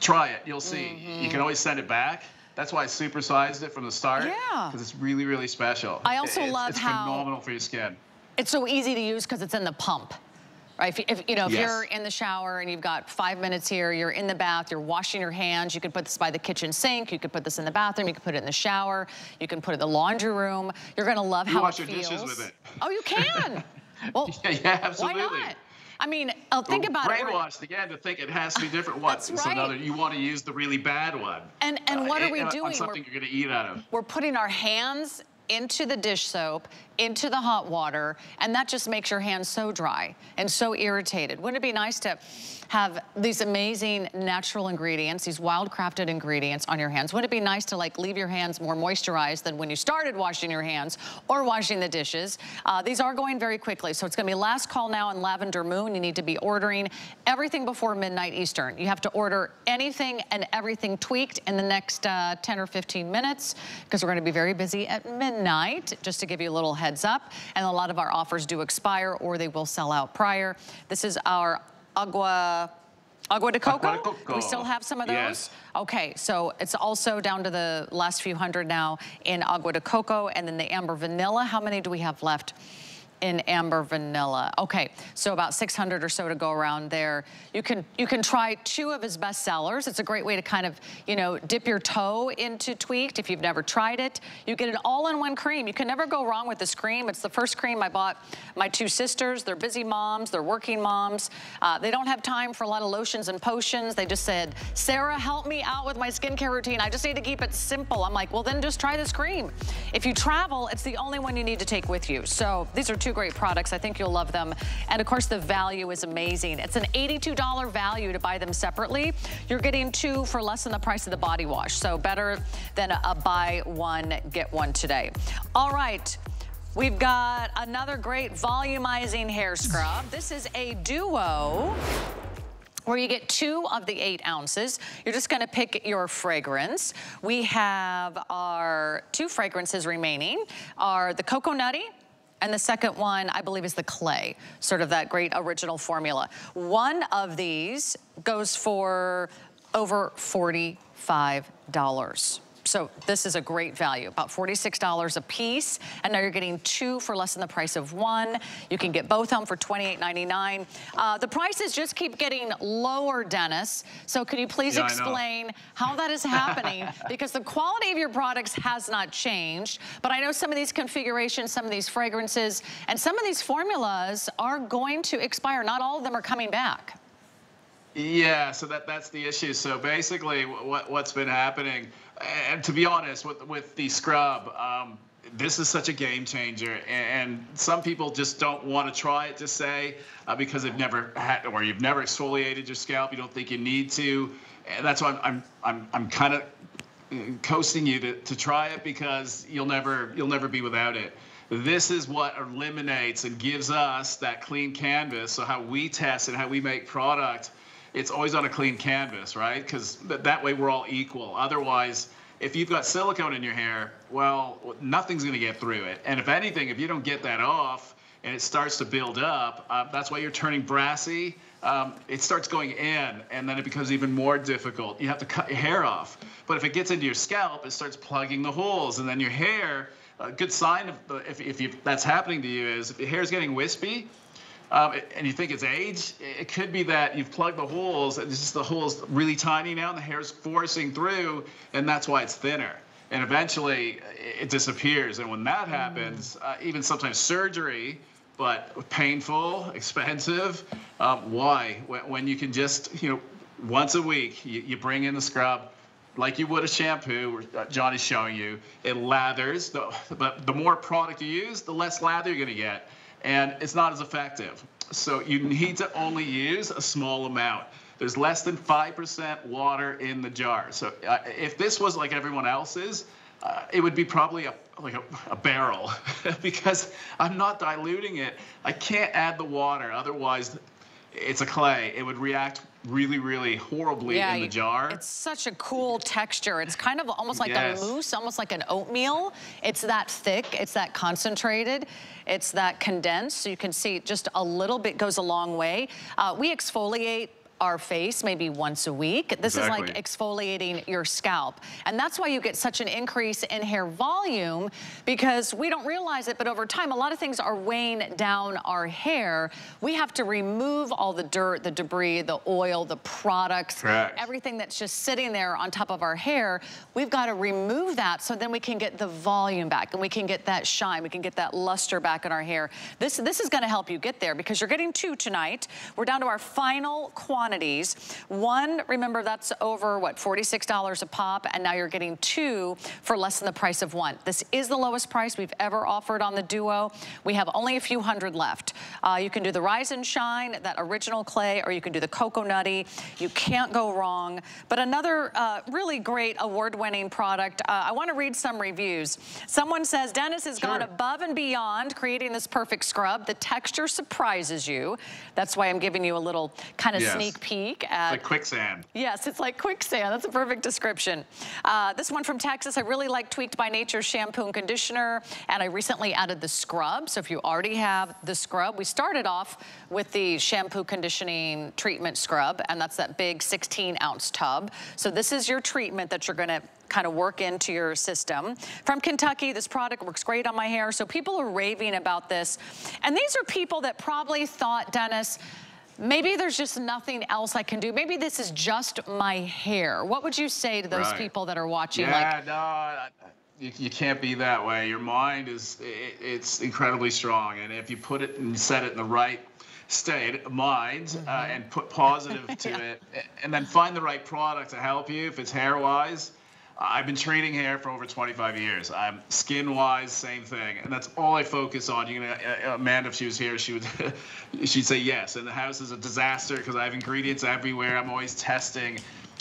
Try it. You'll see. You can mm-hmm. always send it back. That's why I supersized it from the start. Yeah. Because it's really, really special. I also It's- love it's how- phenomenal for your skin. It's so easy to use because it's in the pump. Right, if, if you know, if Yes. you're in the shower and you've got five minutes here, you're in the bath, you're washing your hands, you could put this by the kitchen sink, you could put this in the bathroom, you could put it in the shower, you can put it in the laundry room. You're gonna love how You how wash it your feels. dishes with it. Oh, you can. Well, Yeah, yeah, absolutely. why not? I mean, uh, think about it. We're- Brainwashed again to think it has to be different. What? That's It's right. another. You want to use the really bad one. And- and uh, what are eh, we eh, on- doing? Something you're going to eat out of. we're putting our hands into the dish soap, into the hot water, and that just makes your hands so dry and so irritated. Wouldn't it be nice to have these amazing natural ingredients, these wild crafted ingredients on your hands? Wouldn't it be nice to like leave your hands more moisturized than when you started washing your hands or washing the dishes? Uh, these are going very quickly, so it's gonna be last call now in Lavender Moon. You need to be ordering everything before midnight Eastern. You have to order anything and everything Tweak'd in the next uh, 10 or 15 minutes because we're going to be very busy at midnight, just to give you a little heads up. And a lot of our offers do expire or they will sell out prior. This is our agua. Agua de coco? Agua de coco. We still have some of those? Yes. Okay, so it's also down to the last few hundred now in agua de coco and then the amber vanilla. How many do we have left? In amber vanilla. Okay, so about 600 or so to go around there. You can you can try two of his best sellers. It's a great way to kind of, you know, dip your toe into Tweak'd if you've never tried it. You get an all-in-one cream. You can never go wrong with this cream. It's the first cream I bought my two sisters. They're busy moms, they're working moms. Uh, they don't have time for a lot of lotions and potions. They just said, Sarah, help me out with my skincare routine. I just need to keep it simple. I'm like, well, then just try this cream. If you travel, it's the only one you need to take with you. So these are two great products. I think you'll love them. And of course, the value is amazing. It's an $82 value to buy them separately. You're getting two for less than the price of the body wash. So better than a buy one, get one today. All right. We've got another great volumizing hair scrub. This is a duo where you get two of the eight ounces. You're just gonna pick your fragrance. We have our two fragrances remaining, are the Cocoa Nutty, and the second one, I believe, is the clay, sort of that great original formula. One of these goes for over $45. So this is a great value, about $46 a piece. And now you're getting two for less than the price of one. You can get both of them for $28.99. Uh, the prices just keep getting lower, Denis. So can you please yeah, explain how that is happening? because the quality of your products has not changed. But I know some of these configurations, some of these fragrances, and some of these formulas are going to expire. Not all of them are coming back. Yeah, so that that's the issue. So basically, what what's been happening, and to be honest, with with the scrub, um, this is such a game changer, and some people just don't want to try it to say uh, because they've never had or you've never exfoliated your scalp. You don't think you need to, and that's why I'm I'm I'm, I'm kind of uh, coasting you to, to try it because you'll never you'll never be without it. This is what eliminates and gives us that clean canvas. So how we test and how we make product it's always on a clean canvas, right? Because th- that way we're all equal. Otherwise, if you've got silicone in your hair, well, nothing's going to get through it. And if anything, if you don't get that off and it starts to build up, uh, that's why you're turning brassy. Um, it starts going in, and then it becomes even more difficult. You have to cut your hair off. But if it gets into your scalp, it starts plugging the holes, and then your hair. A good sign of if, if you, that's happening to you is if your hair is getting wispy, um, and you think it's age, it could be that you've plugged the holes and it's just the holes really tiny now and the hair's forcing through and that's why it's thinner. And eventually it disappears. And when that happens, uh, even sometimes surgery, but painful, expensive, um, why? When you can just, you know, once a week, you, you bring in the scrub, like you would a shampoo, uh, John is showing you, it lathers. The, but the more product you use, the less lather you're going to get and it's not as effective. So you need to only use a small amount. There's less than 5% water in the jar. So uh, if this was like everyone else's, uh, it would be probably a, like a, a barrel because I'm not diluting it. I can't add the water, otherwise it's a clay. It would react really, really horribly yeah, in the jar. It's such a cool texture. It's kind of almost like yes. a mousse, almost like an oatmeal. It's that thick, it's that concentrated, it's that condensed. So you can see just a little bit goes a long way. Uh, we exfoliate our face maybe once a week. This exactly. is like exfoliating your scalp. And that's why you get such an increase in hair volume because we don't realize it, but over time, a lot of things are weighing down our hair. We have to remove all the dirt, the debris, the oil, the products, Correct. everything that's just sitting there on top of our hair. We've got to remove that so then we can get the volume back and we can get that shine. We can get that luster back in our hair. This, this is going to help you get there because you're getting two tonight. We're down to our final quantity quantities. One, remember that's over, what, $46 a pop, and now you're getting two for less than the price of one. This is the lowest price we've ever offered on the Duo. We have only a few hundred left. Uh, you can do the Rise and Shine, that original clay, or you can do the Cocoa Nutty. You can't go wrong. But another uh, really great award-winning product, uh, I want to read some reviews. Someone says, Denis has sure. gone above and beyond creating this perfect scrub. The texture surprises you. That's why I'm giving you a little kind of yes. sneak peek at... Like quicksand. Yes, it's like quicksand. That's a perfect description. Uh, this one from Texas, I really like Tweak'd by Nature shampoo and conditioner, and I recently added the scrub. So if you already have the scrub, we started off with the shampoo conditioning treatment scrub, and that's that big 16 ounce tub. So this is your treatment that you're gonna kind of work into your system. From Kentucky, this product works great on my hair. So people are raving about this. And these are people that probably thought, Denis, maybe there's just nothing else I can do. Maybe this is just my hair. What would you say to those right. people that are watching? Yeah, like, no, you, you, can't be that way. Your mind is, it, it's incredibly strong. And if you put it and set it in the right state of mind mm -hmm. uh, mm-hmm. and put positive to yeah. it and then find the right product to help you if it's hair wise I've been treating hair for over 25 years. I'm skin wise, same thing, and that's all I focus on. You know, uh, uh, Amanda, if she was here, she would she'd say yes. And the house is a disaster because I have ingredients everywhere. I'm always testing.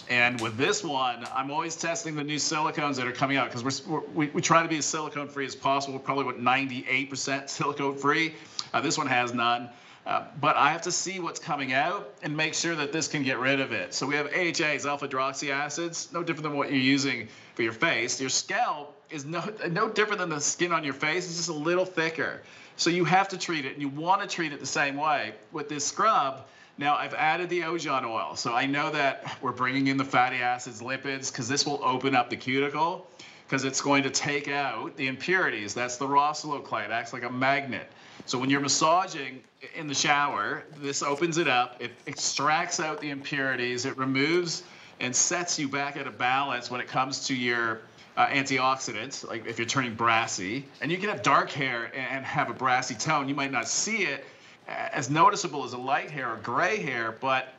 And with this one, I'm always testing the new silicones that are coming out because we're, we we try to be as silicone free as possible. We're probably what 98% silicone free. Uh, this one has none. Uh, but I have to see what's coming out and make sure that this can get rid of it. So we have AHAs, alpha hydroxy acids, no different than what you're using for your face. Your scalp is no, no different than the skin on your face. It's just a little thicker. So you have to treat it, and you want to treat it the same way. With this scrub, Now I've added the Ojon oil, so I know that we're bringing in the fatty acids, lipids, because this will open up the cuticle, because it's going to take out the impurities. That's the Rhassoul It acts like a magnet. So when you're massaging in the shower, this opens it up, it extracts out the impurities, it removes and sets you back at a balance when it comes to your uh, antioxidants, like if you're turning brassy. And you can have dark hair and have a brassy tone. You might not see it, as noticeable as a light hair or gray hair, but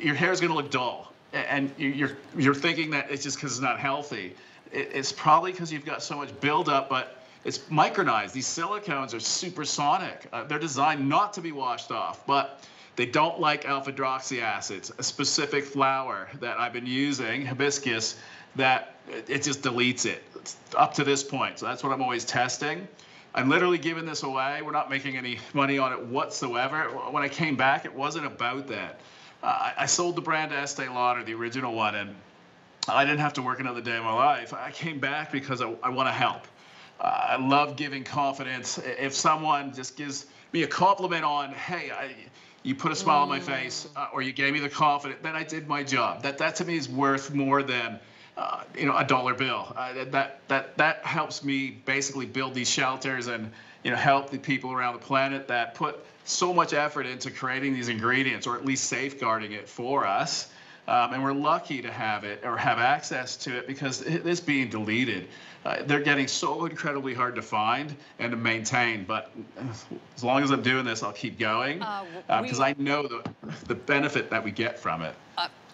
your hair is going to look dull. And you're, you're thinking that it's just because it's not healthy. It's probably because you've got so much buildup, but it's micronized. These silicones are supersonic. Uh, they're designed not to be washed off, but they don't like alpha hydroxy acids, a specific flower that I've been using, hibiscus, that it just deletes it up to this point. So that's what I'm always testing. I'm literally giving this away. We're not making any money on it whatsoever. When I came back, it wasn't about that. Uh, I sold the brand to Estee Lauder, the original one, and I didn't have to work another day of my life. I came back because I, I want to help. Uh, I love giving confidence. If someone just gives me a compliment on, hey, I, you put a smile mm. on my face, uh, or you gave me the confidence, then I did my job. That that to me is worth more than uh, you know, a dollar bill. Uh, that that that helps me basically build these shelters and you know help the people around the planet that put so much effort into creating these ingredients or at least safeguarding it for us. Um, and we're lucky to have it or have access to it because it is being deleted. Uh, they're getting so incredibly hard to find and to maintain. But as long as I'm doing this, I'll keep going because uh, uh, I know the the benefit that we get from it.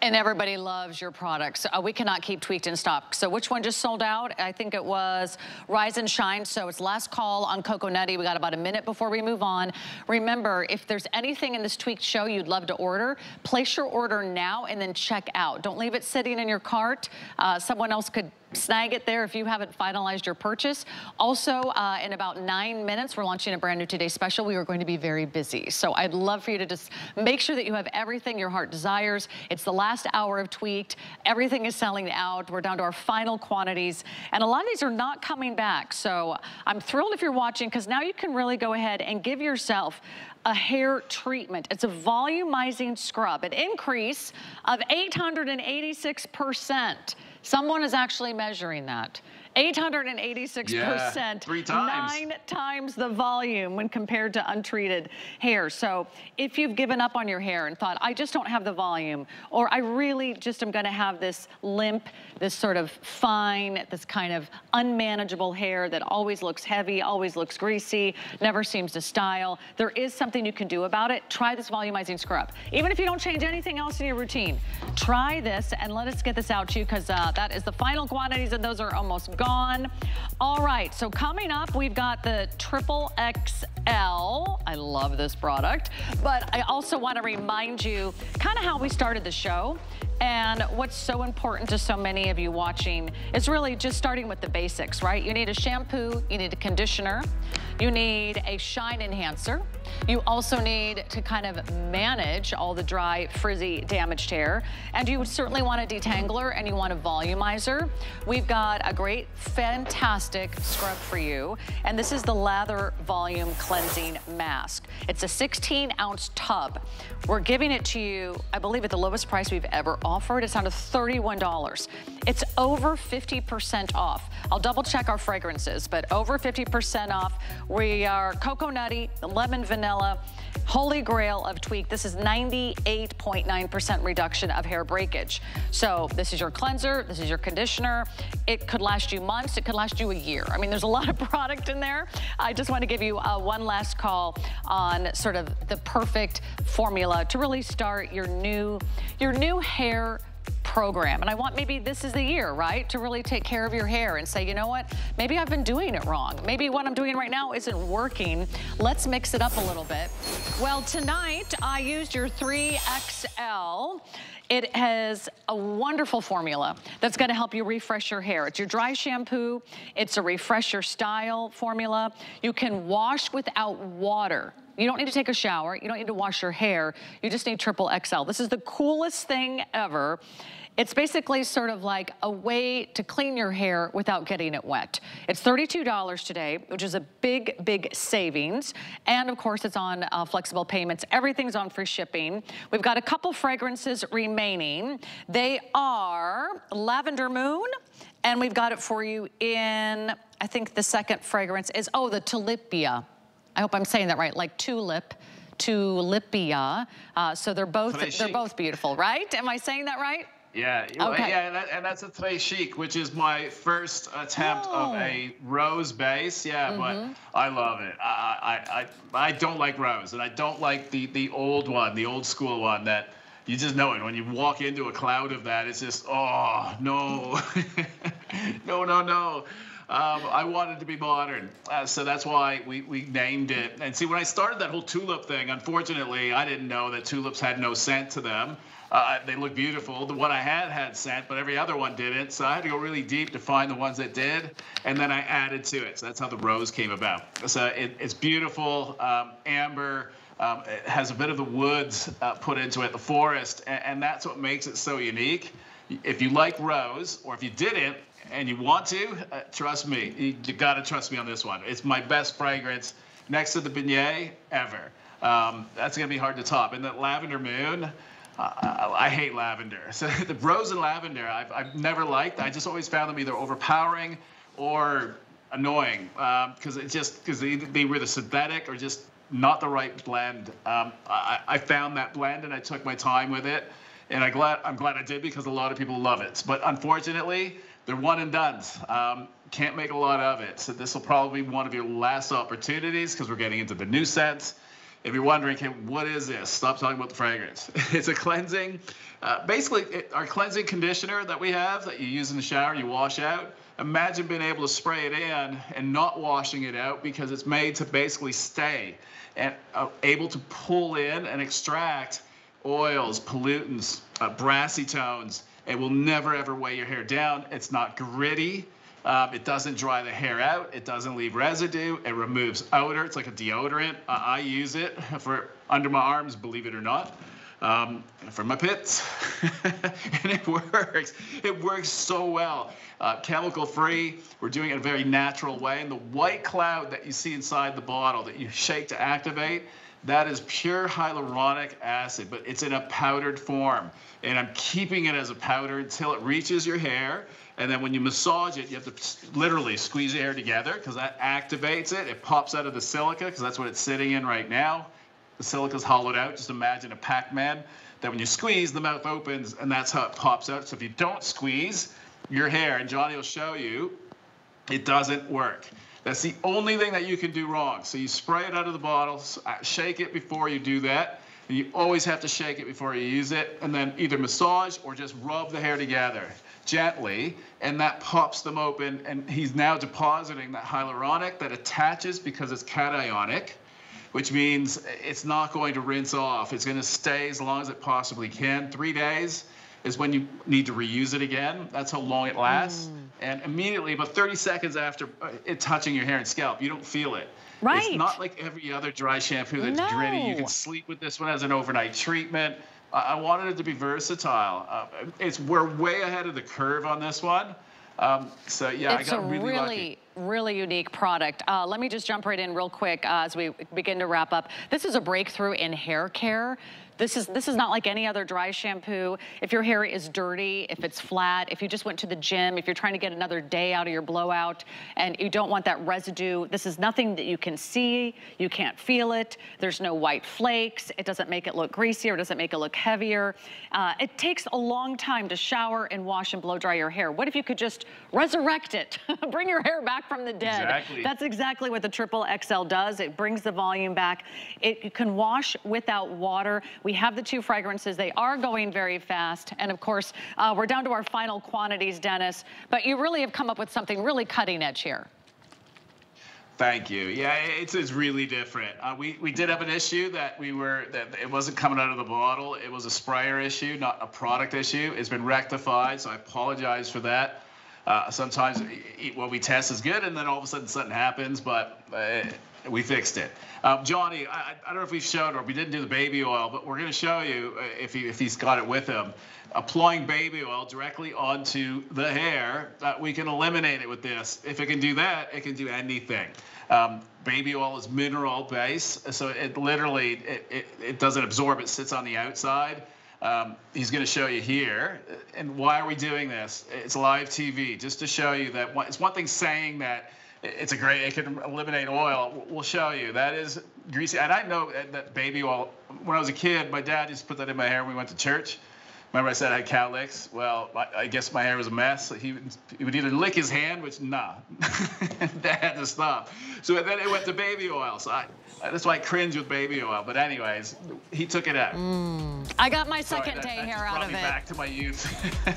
And everybody loves your products. Uh, we cannot keep Tweak'd in stock. So which one just sold out? I think it was Rise and Shine. So it's last call on Coco Nutty. We got about a minute before we move on. Remember, if there's anything in this Tweak'd show you'd love to order, place your order now and then check out. Don't leave it sitting in your cart. Uh, someone else could snag it there if you haven't finalized your purchase. Also, uh, in about nine minutes, we're launching a brand new Today Special. We are going to be very busy. So I'd love for you to just make sure that you have everything your heart desires. It's the last hour of Tweak'd. Everything is selling out. We're down to our final quantities. And a lot of these are not coming back. So I'm thrilled if you're watching because now you can really go ahead and give yourself a hair treatment. It's a volumizing scrub, an increase of 886%. Someone is actually measuring that. 886%. Yeah, three times. Nine times the volume when compared to untreated hair. So if you've given up on your hair and thought, I just don't have the volume, or I really just am gonna have this limp, this sort of fine, this kind of unmanageable hair that always looks heavy, always looks greasy, never seems to style, there is something you can do about it. Try this volumizing scrub. Even if you don't change anything else in your routine, try this and let us get this out to you because uh, that is the final quantities and those are almost gone gone. All right, so coming up, we've got the Triple XL. I love this product, but I also want to remind you kind of how we started the show. And what's so important to so many of you watching is really just starting with the basics, right? You need a shampoo, you need a conditioner, you need a shine enhancer. You also need to kind of manage all the dry, frizzy, damaged hair. And you certainly want a detangler and you want a volumizer. We've got a great, fantastic scrub for you. And this is the Lather Volume Cleansing Mask. It's a 16 ounce tub. We're giving it to you, I believe at the lowest price we've ever offered. It's down to $31. It's over 50% off. I'll double check our fragrances, but over 50% off. We are cocoa nutty, lemon vanilla, holy grail of tweak. This is 98.9% reduction of hair breakage. So this is your cleanser, this is your conditioner. It could last you months, it could last you a year. I mean, there's a lot of product in there. I just want to give you uh, one last call on sort of the perfect formula to really start your new, your new hair program. And I want maybe this is the year, right, to really take care of your hair and say, you know what, maybe I've been doing it wrong. Maybe what I'm doing right now isn't working. Let's mix it up a little bit. Well, tonight I used your 3XL. It has a wonderful formula that's gonna help you refresh your hair. It's your dry shampoo. It's a refresher style formula. You can wash without water You don't need to take a shower. You don't need to wash your hair. You just need triple XL. This is the coolest thing ever. It's basically sort of like a way to clean your hair without getting it wet. It's $32 today, which is a big, big savings. And of course, it's on uh, flexible payments. Everything's on free shipping. We've got a couple fragrances remaining. They are Lavender Moon, and we've got it for you in, I think the second fragrance is, oh, the Tulipia. I hope I'm saying that right, like tulip. Tulipia. Uh, so they're both they're both beautiful, right? Am I saying that right? Yeah, okay. yeah, and, that, and that's a Très Chic, which is my first attempt oh. of a rose base. Yeah, mm-hmm. but I love it. I, I, I, I don't like rose, and I don't like the the old one, the old school one that you just know it when you walk into a cloud of that. It's just oh no, no, no, no. Um, I wanted to be modern, uh, so that's why we, we named it. And see, when I started that whole tulip thing, unfortunately, I didn't know that tulips had no scent to them. Uh, they look beautiful. The one I had had scent, but every other one didn't. So I had to go really deep to find the ones that did, and then I added to it. So that's how the rose came about. So it, it's beautiful, um, amber. Um, it has a bit of the woods uh, put into it, the forest, and, and that's what makes it so unique. If you like rose, or if you didn't, and you want to, uh, trust me, you, you got to trust me on this one. It's my best fragrance next to the beignet ever. Um, that's going to be hard to top. And that lavender moon, uh, I hate lavender. So the rose and lavender, I've, I've never liked. I just always found them either overpowering or annoying because um, it just because they, they were the synthetic or just not the right blend. Um, I, I found that blend and I took my time with it, and I glad I'm glad I did because a lot of people love it. But unfortunately, they're one and done's. Um, can't make a lot of it. So this will probably be one of your last opportunities because we're getting into the new scents. If you're wondering, what is this? Stop talking about the fragrance. it's a cleansing, uh, basically it, our cleansing conditioner that we have that you use in the shower, you wash out. Imagine being able to spray it in and not washing it out because it's made to basically stay and uh, able to pull in and extract oils, pollutants, uh, brassy tones, it will never ever weigh your hair down. It's not gritty. Um, it doesn't dry the hair out. It doesn't leave residue. It removes odor. It's like a deodorant. I use it for under my arms, believe it or not, um, for my pits. and it works. It works so well. Uh, chemical free. We're doing it a very natural way. And the white cloud that you see inside the bottle that you shake to activate, that is pure hyaluronic acid, but it's in a powdered form. And I'm keeping it as a powder until it reaches your hair. And then when you massage it, you have to literally squeeze the hair together because that activates it. It pops out of the silica because that's what it's sitting in right now. The silica's hollowed out. Just imagine a Pac-Man. That when you squeeze, the mouth opens, and that's how it pops out. So if you don't squeeze your hair, and Johnny will show you, it doesn't work. That's the only thing that you can do wrong. So you spray it out of the bottle, uh, shake it before you do that. And you always have to shake it before you use it, and then either massage or just rub the hair together gently, and that pops them open. And he's now depositing that hyaluronic that attaches because it's cationic, which means it's not going to rinse off. It's going to stay as long as it possibly can. Three days is when you need to reuse it again. That's how long it lasts. Mm. And immediately, about 30 seconds after uh, it touching your hair and scalp, you don't feel it. Right. It's not like every other dry shampoo that's no. gritty. You can sleep with this one as an overnight treatment. I wanted it to be versatile. Uh, it's we're way ahead of the curve on this one. Um, so yeah, it's I got really, really lucky really really unique product. Uh, let me just jump right in real quick uh, as we begin to wrap up. This is a breakthrough in hair care. This is, this is not like any other dry shampoo. If your hair is dirty, if it's flat, if you just went to the gym, if you're trying to get another day out of your blowout and you don't want that residue, this is nothing that you can see, you can't feel it, there's no white flakes, it doesn't make it look greasier, it doesn't make it look heavier. Uh, it takes a long time to shower and wash and blow dry your hair. What if you could just resurrect it, bring your hair back from the dead? Exactly. That's exactly what the Triple XL does. It brings the volume back. It can wash without water. We have the two fragrances. They are going very fast. And of course, uh, we're down to our final quantities, Denis. But you really have come up with something really cutting edge here. Thank you. Yeah, it's, it's really different. Uh, we, we did have an issue that we were, that it wasn't coming out of the bottle. It was a sprayer issue, not a product issue. It's been rectified, so I apologize for that. Uh, sometimes what we test is good, and then all of a sudden something happens, but uh, we fixed it. Um, Johnny, I, I, don't know if we showed or we didn't do the baby oil, but we're going to show you uh, if, he, if he's got it with him. Applying baby oil directly onto the hair, uh, we can eliminate it with this. If it can do that, it can do anything. Um, baby oil is mineral base, so it literally it, it, it doesn't absorb. It sits on the outside. Um, he's going to show you here. And why are we doing this? It's live TV, just to show you that one, it's one thing saying that it's a great, it can eliminate oil. We'll show you. That is greasy. And I know that baby oil, when I was a kid, my dad used to put that in my hair when we went to church. Remember I said I had cowlicks? Well, I, guess my hair was a mess. He, he would either lick his hand, which, nah, that had to stop. So then it went to baby oil. So I, that's why I cringe with baby oil. But anyways, he took it out. Mm. I got my second Sorry, that, day that here out of it. back to my youth.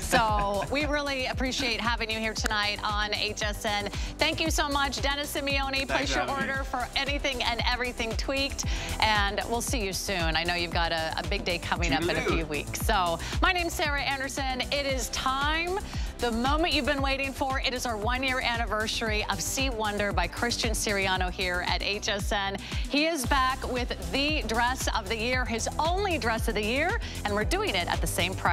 so we really appreciate having you here tonight on HSN. Thank you so much, Denis Simioni. Place your order me. for anything and everything Tweak'd. And we'll see you soon. I know you've got a, a big day coming up in a few weeks. So my name's Sarah Anderson. It is time the moment you've been waiting for. It is our one year anniversary of C Wonder by Christian Siriano here at HSN. He is back with the dress of the year, his only dress of the year, and we're doing it at the same price.